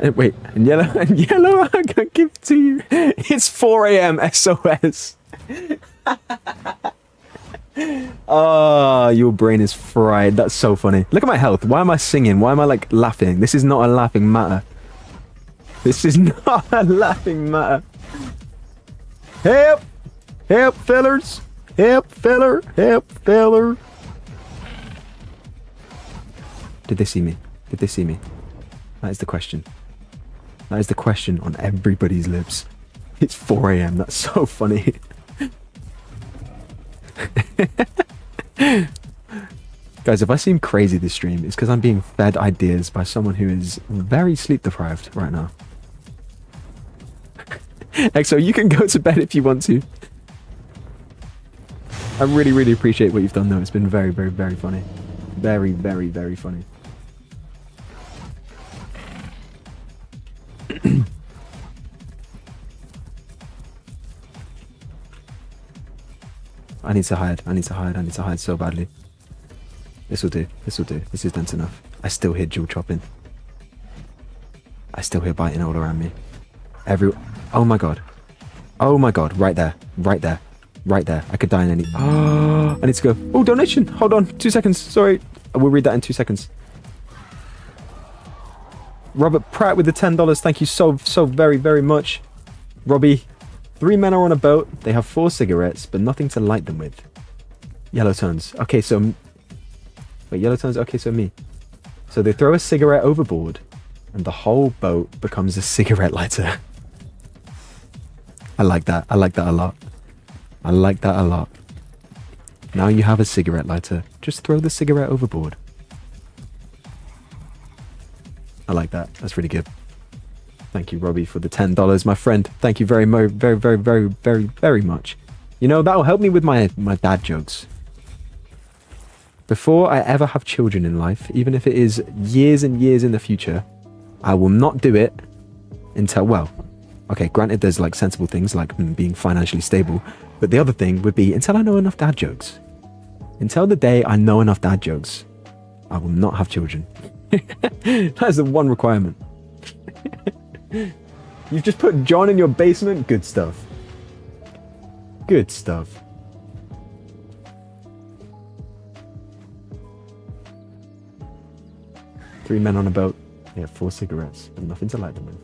[SPEAKER 1] And uh, wait, and yellow, and yellow, I'm gonna give it to you. It's 4 a.m. SOS. Oh, your brain is fried. That's so funny. Look at my health. Why am I singing? Why am I like laughing? This is not a laughing matter. This is not a laughing matter. Help! Help, fellers! Help, feller! Help, feller! Did they see me? Did they see me? That is the question. That is the question on everybody's lips. It's 4 a.m. That's so funny. Guys, if I seem crazy this stream, it's because I'm being fed ideas by someone who is very sleep deprived right now. Exo, you can go to bed if you want to. I really, really appreciate what you've done though. It's been very, very, very funny. Very, very, very funny. I need to hide. I need to hide. I need to hide so badly. This will do. This will do. This is dense enough. I still hear jewel chopping. I still hear biting all around me. Every. Oh my god. Oh my god. Right there. Right there. Right there. I could die in any. Oh, I need to go. Oh, donation. Hold on. Two seconds. Sorry. I will read that in two seconds. Robert Pratt with the $10. Thank you so, so very, very much. Robbie, Three men are on a boat. They have four cigarettes, but nothing to light them with. Yellow tones. Okay, so... Wait, yellow tones? Okay, so me. So they throw a cigarette overboard, and the whole boat becomes a cigarette lighter. I like that. I like that a lot. I like that a lot. Now you have a cigarette lighter. Just throw the cigarette overboard. I like that. That's really good. Thank you, Robbie, for the $10. My friend, thank you very, very, very, very, very, very, much. You know, that'll help me with my, my dad jokes. Before I ever have children in life, even if it is years and years in the future, I will not do it until, well, okay, granted there's like sensible things like mm, being financially stable, but the other thing would be until I know enough dad jokes. Until the day I know enough dad jokes, I will not have children. that is the one requirement. You've just put John in your basement? Good stuff. Good stuff. Three men on a boat. They have four cigarettes, but nothing to light them with.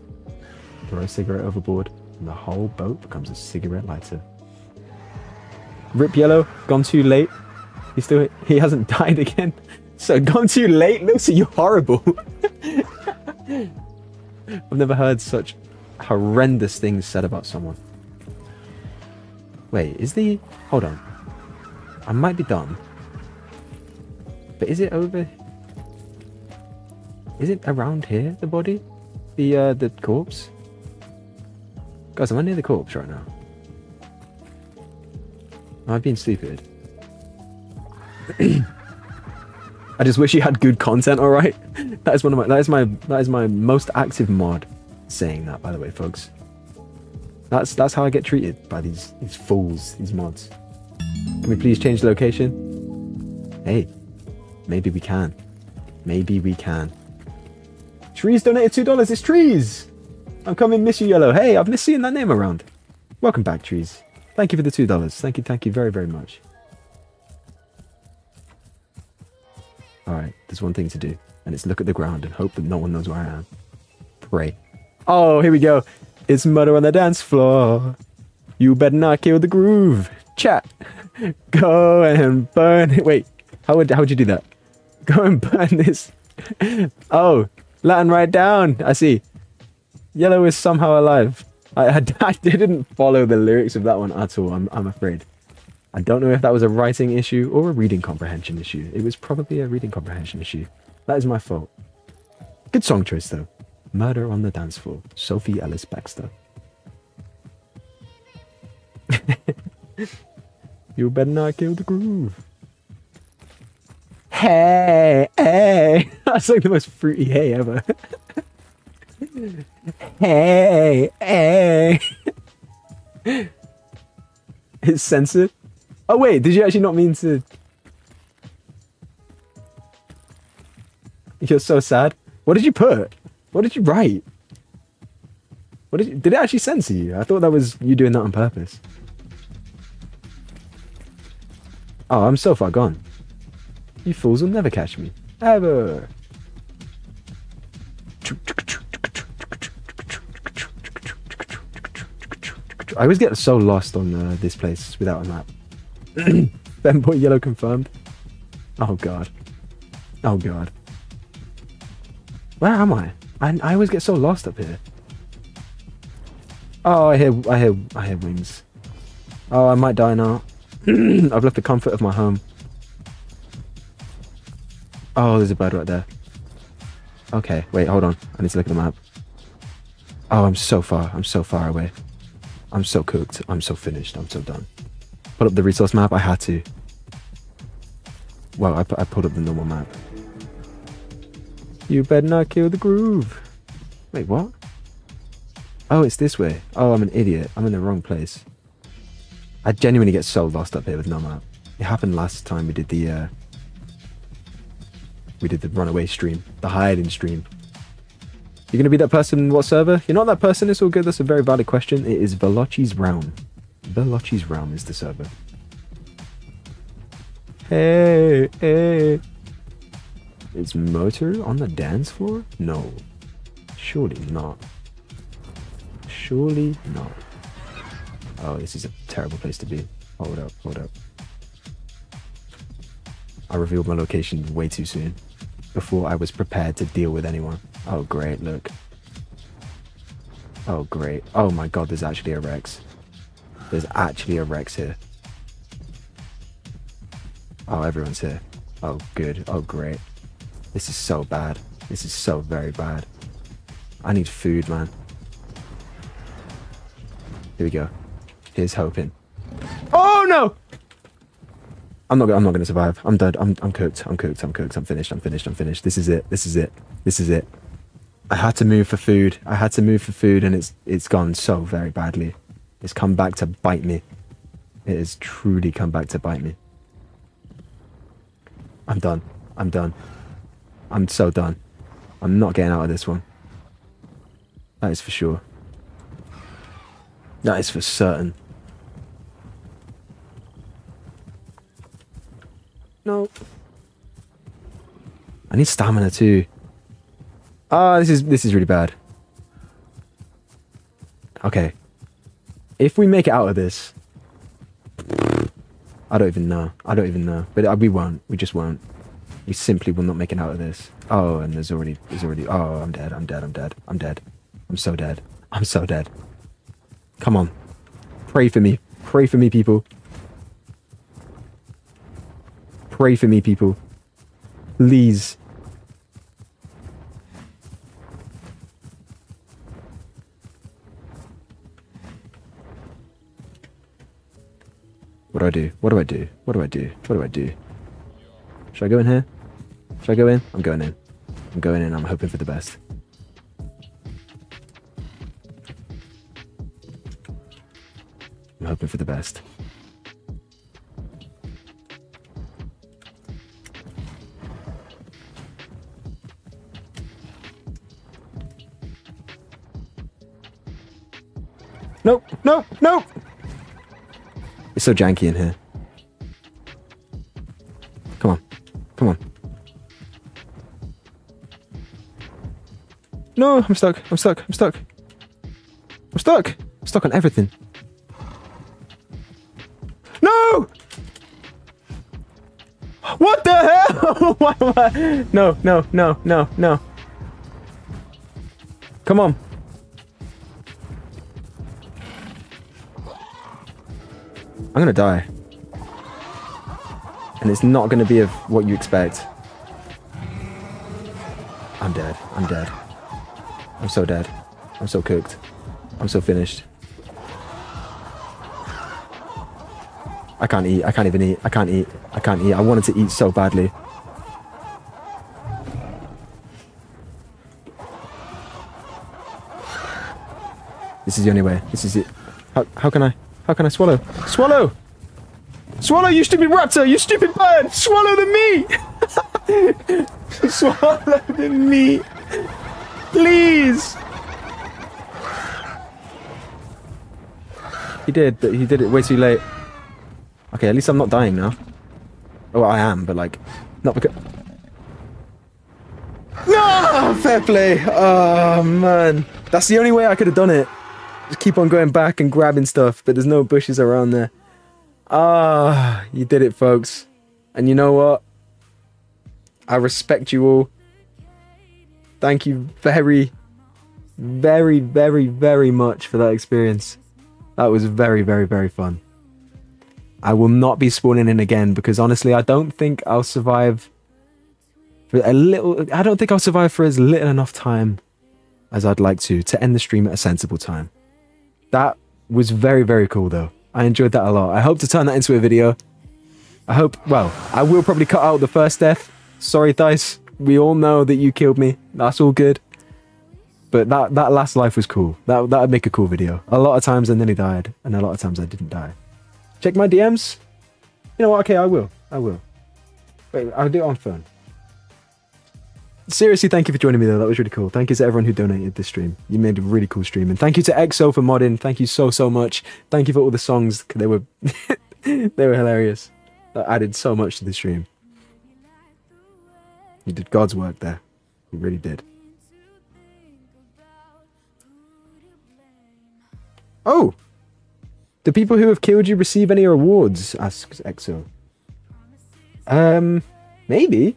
[SPEAKER 1] Throw a cigarette overboard, and the whole boat becomes a cigarette lighter. Rip Yellow, gone too late. He still he hasn't died again. So gone too late, Lucy, you're horrible. I've never heard such horrendous things said about someone. Wait, is the... Hold on. I might be dumb. But is it over... Is it around here, the body? The, uh, the corpse? Guys, am I near the corpse right now? Am I being stupid? I just wish he had good content, alright? that is one of my that is my that is my most active mod saying that by the way folks. That's that's how i get treated by these these fools these mods. Can we please change the location? Hey maybe we can. Maybe we can. Trees donated two dollars it's trees! I'm coming miss you yellow. Hey i've missed seeing that name around. Welcome back trees. Thank you for the two dollars. Thank you thank you very very much All right, there's one thing to do, and it's look at the ground and hope that no one knows where I am. Pray. Oh, here we go. It's murder on the dance floor. You better not kill the groove. Chat. Go and burn it. Wait, how would how would you do that? Go and burn this. oh, Latin right down. I see. Yellow is somehow alive. I, I, I didn't follow the lyrics of that one at all. I'm I'm afraid. I don't know if that was a writing issue or a reading comprehension issue. It was probably a reading comprehension issue. That is my fault. Good song choice though. Murder on the Dance Floor, Sophie Ellis Bextor. you better not kill the groove. Hey, hey. That's like the most fruity hey ever. hey, hey. it's censored. Oh wait, did you actually not mean to? You're so sad. What did you put? What did you write? What did you, did it actually censor you? I thought that was you doing that on purpose. Oh, I'm so far gone. You fools will never catch me. Ever. I always get so lost on uh, this place without a map. Femboy yellow confirmed. Oh god. Oh god. Where am I? I, I always get so lost up here. Oh, I hear, I hear, I hear wings. Oh, I might die now. I've left the comfort of my home. Oh, there's a bird right there. Okay, wait, hold on. I need to look at the map. Oh, I'm so far. I'm so far away. I'm so cooked. I'm so finished. I'm so done. Put up the resource map. I had to. Well, I, I put up the normal map. You better not kill the groove. Wait, what? Oh, it's this way. Oh, I'm an idiot. I'm in the wrong place. I genuinely get so lost up here with no map. It happened last time we did the, uh, we did the runaway stream, the hiding stream. You're gonna be that person what server? You're not that person, it's all good. That's a very valid question. It is Veloci's Realm. Veloci's Realm is the server. Hey, hey. Is Motor on the dance floor? No. Surely not. Surely not. Oh, this is a terrible place to be. Hold up, hold up. I revealed my location way too soon. Before I was prepared to deal with anyone. Oh, great, look. Oh, great. Oh my god, there's actually a Rex. There's actually a Rex here. Oh, everyone's here. Oh, good. Oh, great. This is so bad. This is so very bad. I need food, man. Here we go. Here's hoping. Oh no! I'm not. I'm not going to survive. I'm dead. I'm. I'm cooked. I'm cooked. I'm cooked. I'm finished. I'm finished. I'm finished. This is it. This is it. This is it. I had to move for food. I had to move for food, and it's it's gone so very badly. It's come back to bite me. It has truly come back to bite me. I'm done. I'm done. I'm so done. I'm not getting out of this one. That is for sure. That is for certain. No. I need stamina too. Ah, oh, this is this is really bad. Okay. If we make it out of this, I don't even know. I don't even know. But we won't. We just won't. We simply will not make it out of this. Oh, and there's already, there's already, oh, I'm dead, I'm dead, I'm dead, I'm dead. I'm so dead. I'm so dead. Come on. Pray for me. Pray for me, people. Pray for me, people. Please. What do I do? What do I do? What do I do? What do I do? Should I go in here? Should I go in? I'm going in. I'm going in. I'm hoping for the best. I'm hoping for the best. Nope, nope, nope! It's so janky in here. Come on. Come on. No, I'm stuck. I'm stuck. I'm stuck. I'm stuck. I'm stuck on everything. No! What the hell? Why am I? No, no, no, no, no. Come on. I'm gonna die. And it's not gonna be of what you expect. I'm dead. I'm dead. I'm so dead. I'm so cooked. I'm so finished. I can't eat. I can't even eat. I can't eat. I can't eat. I wanted to eat so badly. This is the only way. This is it. How, how can I? How can I swallow? Swallow! Swallow, you stupid raptor! You stupid bird! Swallow the meat! Swallow the meat! Please! He did, but he did it way too late. Okay, at least I'm not dying now. Oh, I am, but like, not because... No! Ah, fair play! Oh, man. That's the only way I could have done it. Just keep on going back and grabbing stuff, but there's no bushes around there. Ah, you did it, folks. And you know what? I respect you all. Thank you very, very, very, very much for that experience. That was very, very, very fun. I will not be spawning in again because honestly, I don't think I'll survive for a little. I don't think I'll survive for as little enough time as I'd like to to end the stream at a sensible time. That was very, very cool though. I enjoyed that a lot. I hope to turn that into a video. I hope, well, I will probably cut out the first death. Sorry, Dice. We all know that you killed me. That's all good. But that, that last life was cool. That that would make a cool video. A lot of times I nearly died, and a lot of times I didn't die. Check my DMs. You know what? Okay, I will. I will. Wait, I'll do it on phone. Seriously, thank you for joining me though. That was really cool. Thank you to everyone who donated this stream. You made a really cool stream, and thank you to EXO for modding. Thank you so so much. Thank you for all the songs. They were they were hilarious. That added so much to the stream. You did God's work there. You really did. Oh! Do people who have killed you receive any rewards? asks EXO. Um, maybe.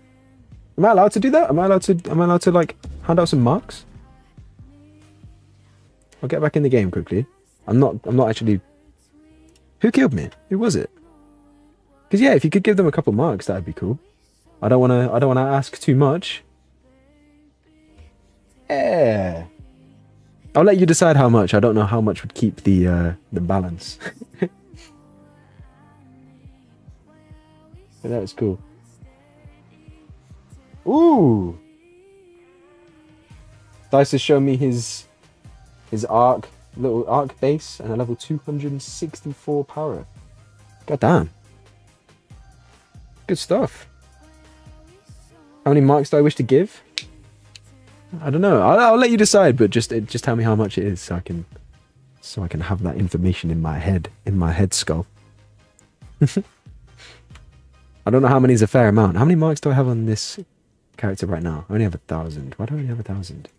[SPEAKER 1] Am I allowed to do that? Am I allowed to, am I allowed to, like, hand out some marks? I'll get back in the game quickly. I'm not, I'm not actually... Who killed me? Who was it? Because, yeah, if you could give them a couple marks, that'd be cool. I don't want to, I don't want to ask too much. Yeah. I'll let you decide how much. I don't know how much would keep the uh, the balance. but that was cool. Ooh. Dice has shown me his his Ark little Ark base and a level 264 power. God damn. Good stuff. How many marks do I wish to give? I don't know. I'll, I'll, let you decide, but just just tell me how much it is, so I can so I can have that information in my head, in my head skull. I don't know how many is a fair amount. How many marks do I have on this character right now? I only have a thousand. Why do I only have a thousand?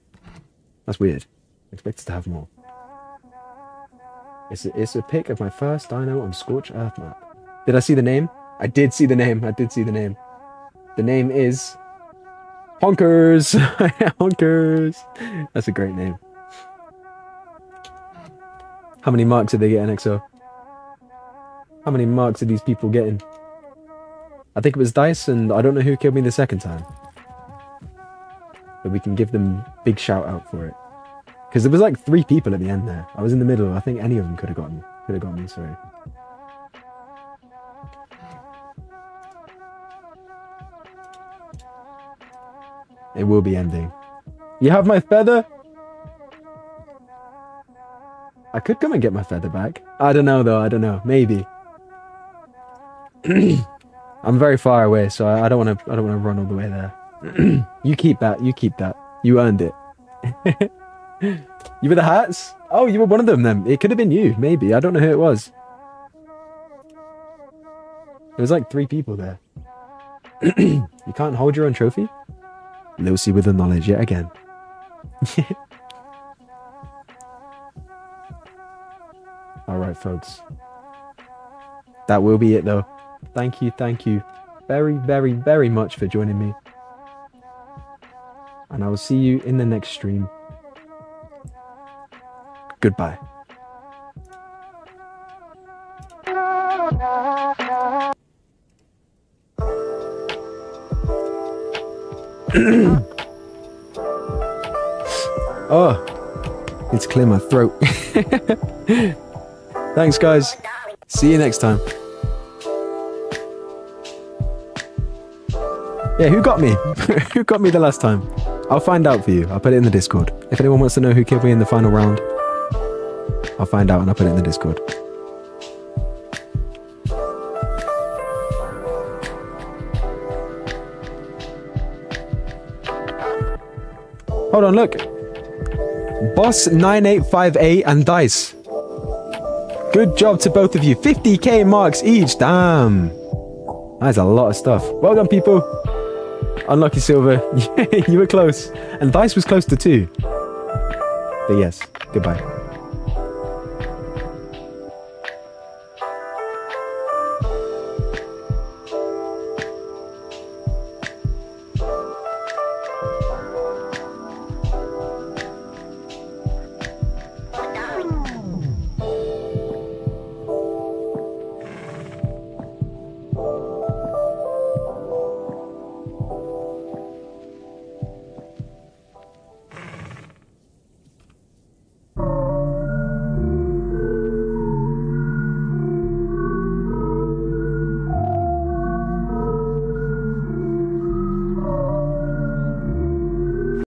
[SPEAKER 1] That's weird. I expected to have more. It's a, it's a pic of my first dino on Scorch Earth map. Did I see the name? I did see the name. I did see the name. The name is Honkers! Honkers! That's a great name. How many marks did they get in EXO? How many marks are these people getting? I think it was Dice, and I don't know who killed me the second time. But we can give them big shout out for it. Because there was like three people at the end there. I was in the middle. I think any of them could have gotten could have got me, sorry. It will be ending. You have my feather? I could come and get my feather back. I don't know though, I don't know. Maybe. I'm very far away, so I, don't want to I don't want to run all the way there. you keep that, you keep that. You earned it. you were the hats? Oh, you were one of them then. It could have been you, maybe. I don't know who it was. There was like three people there. you can't hold your own trophy? Lucy with the knowledge yet again. All right, folks. That will be it, though. Thank you, thank you very, very, very much for joining me. And I will see you in the next stream. Goodbye. oh, it's clear my throat. Thanks, guys. See you next time. Yeah, who got me? who got me the last time? I'll find out for you. I'll put it in the Discord. If anyone wants to know who killed me in the final round, I'll find out and I'll put it in the Discord. Hold on, look. Boss 9858 and Dice. Good job to both of you. 50k marks each. Damn. That's a lot of stuff. Well done, people. Unlucky Silver. you were close. And Dice was close to two. But yes, goodbye.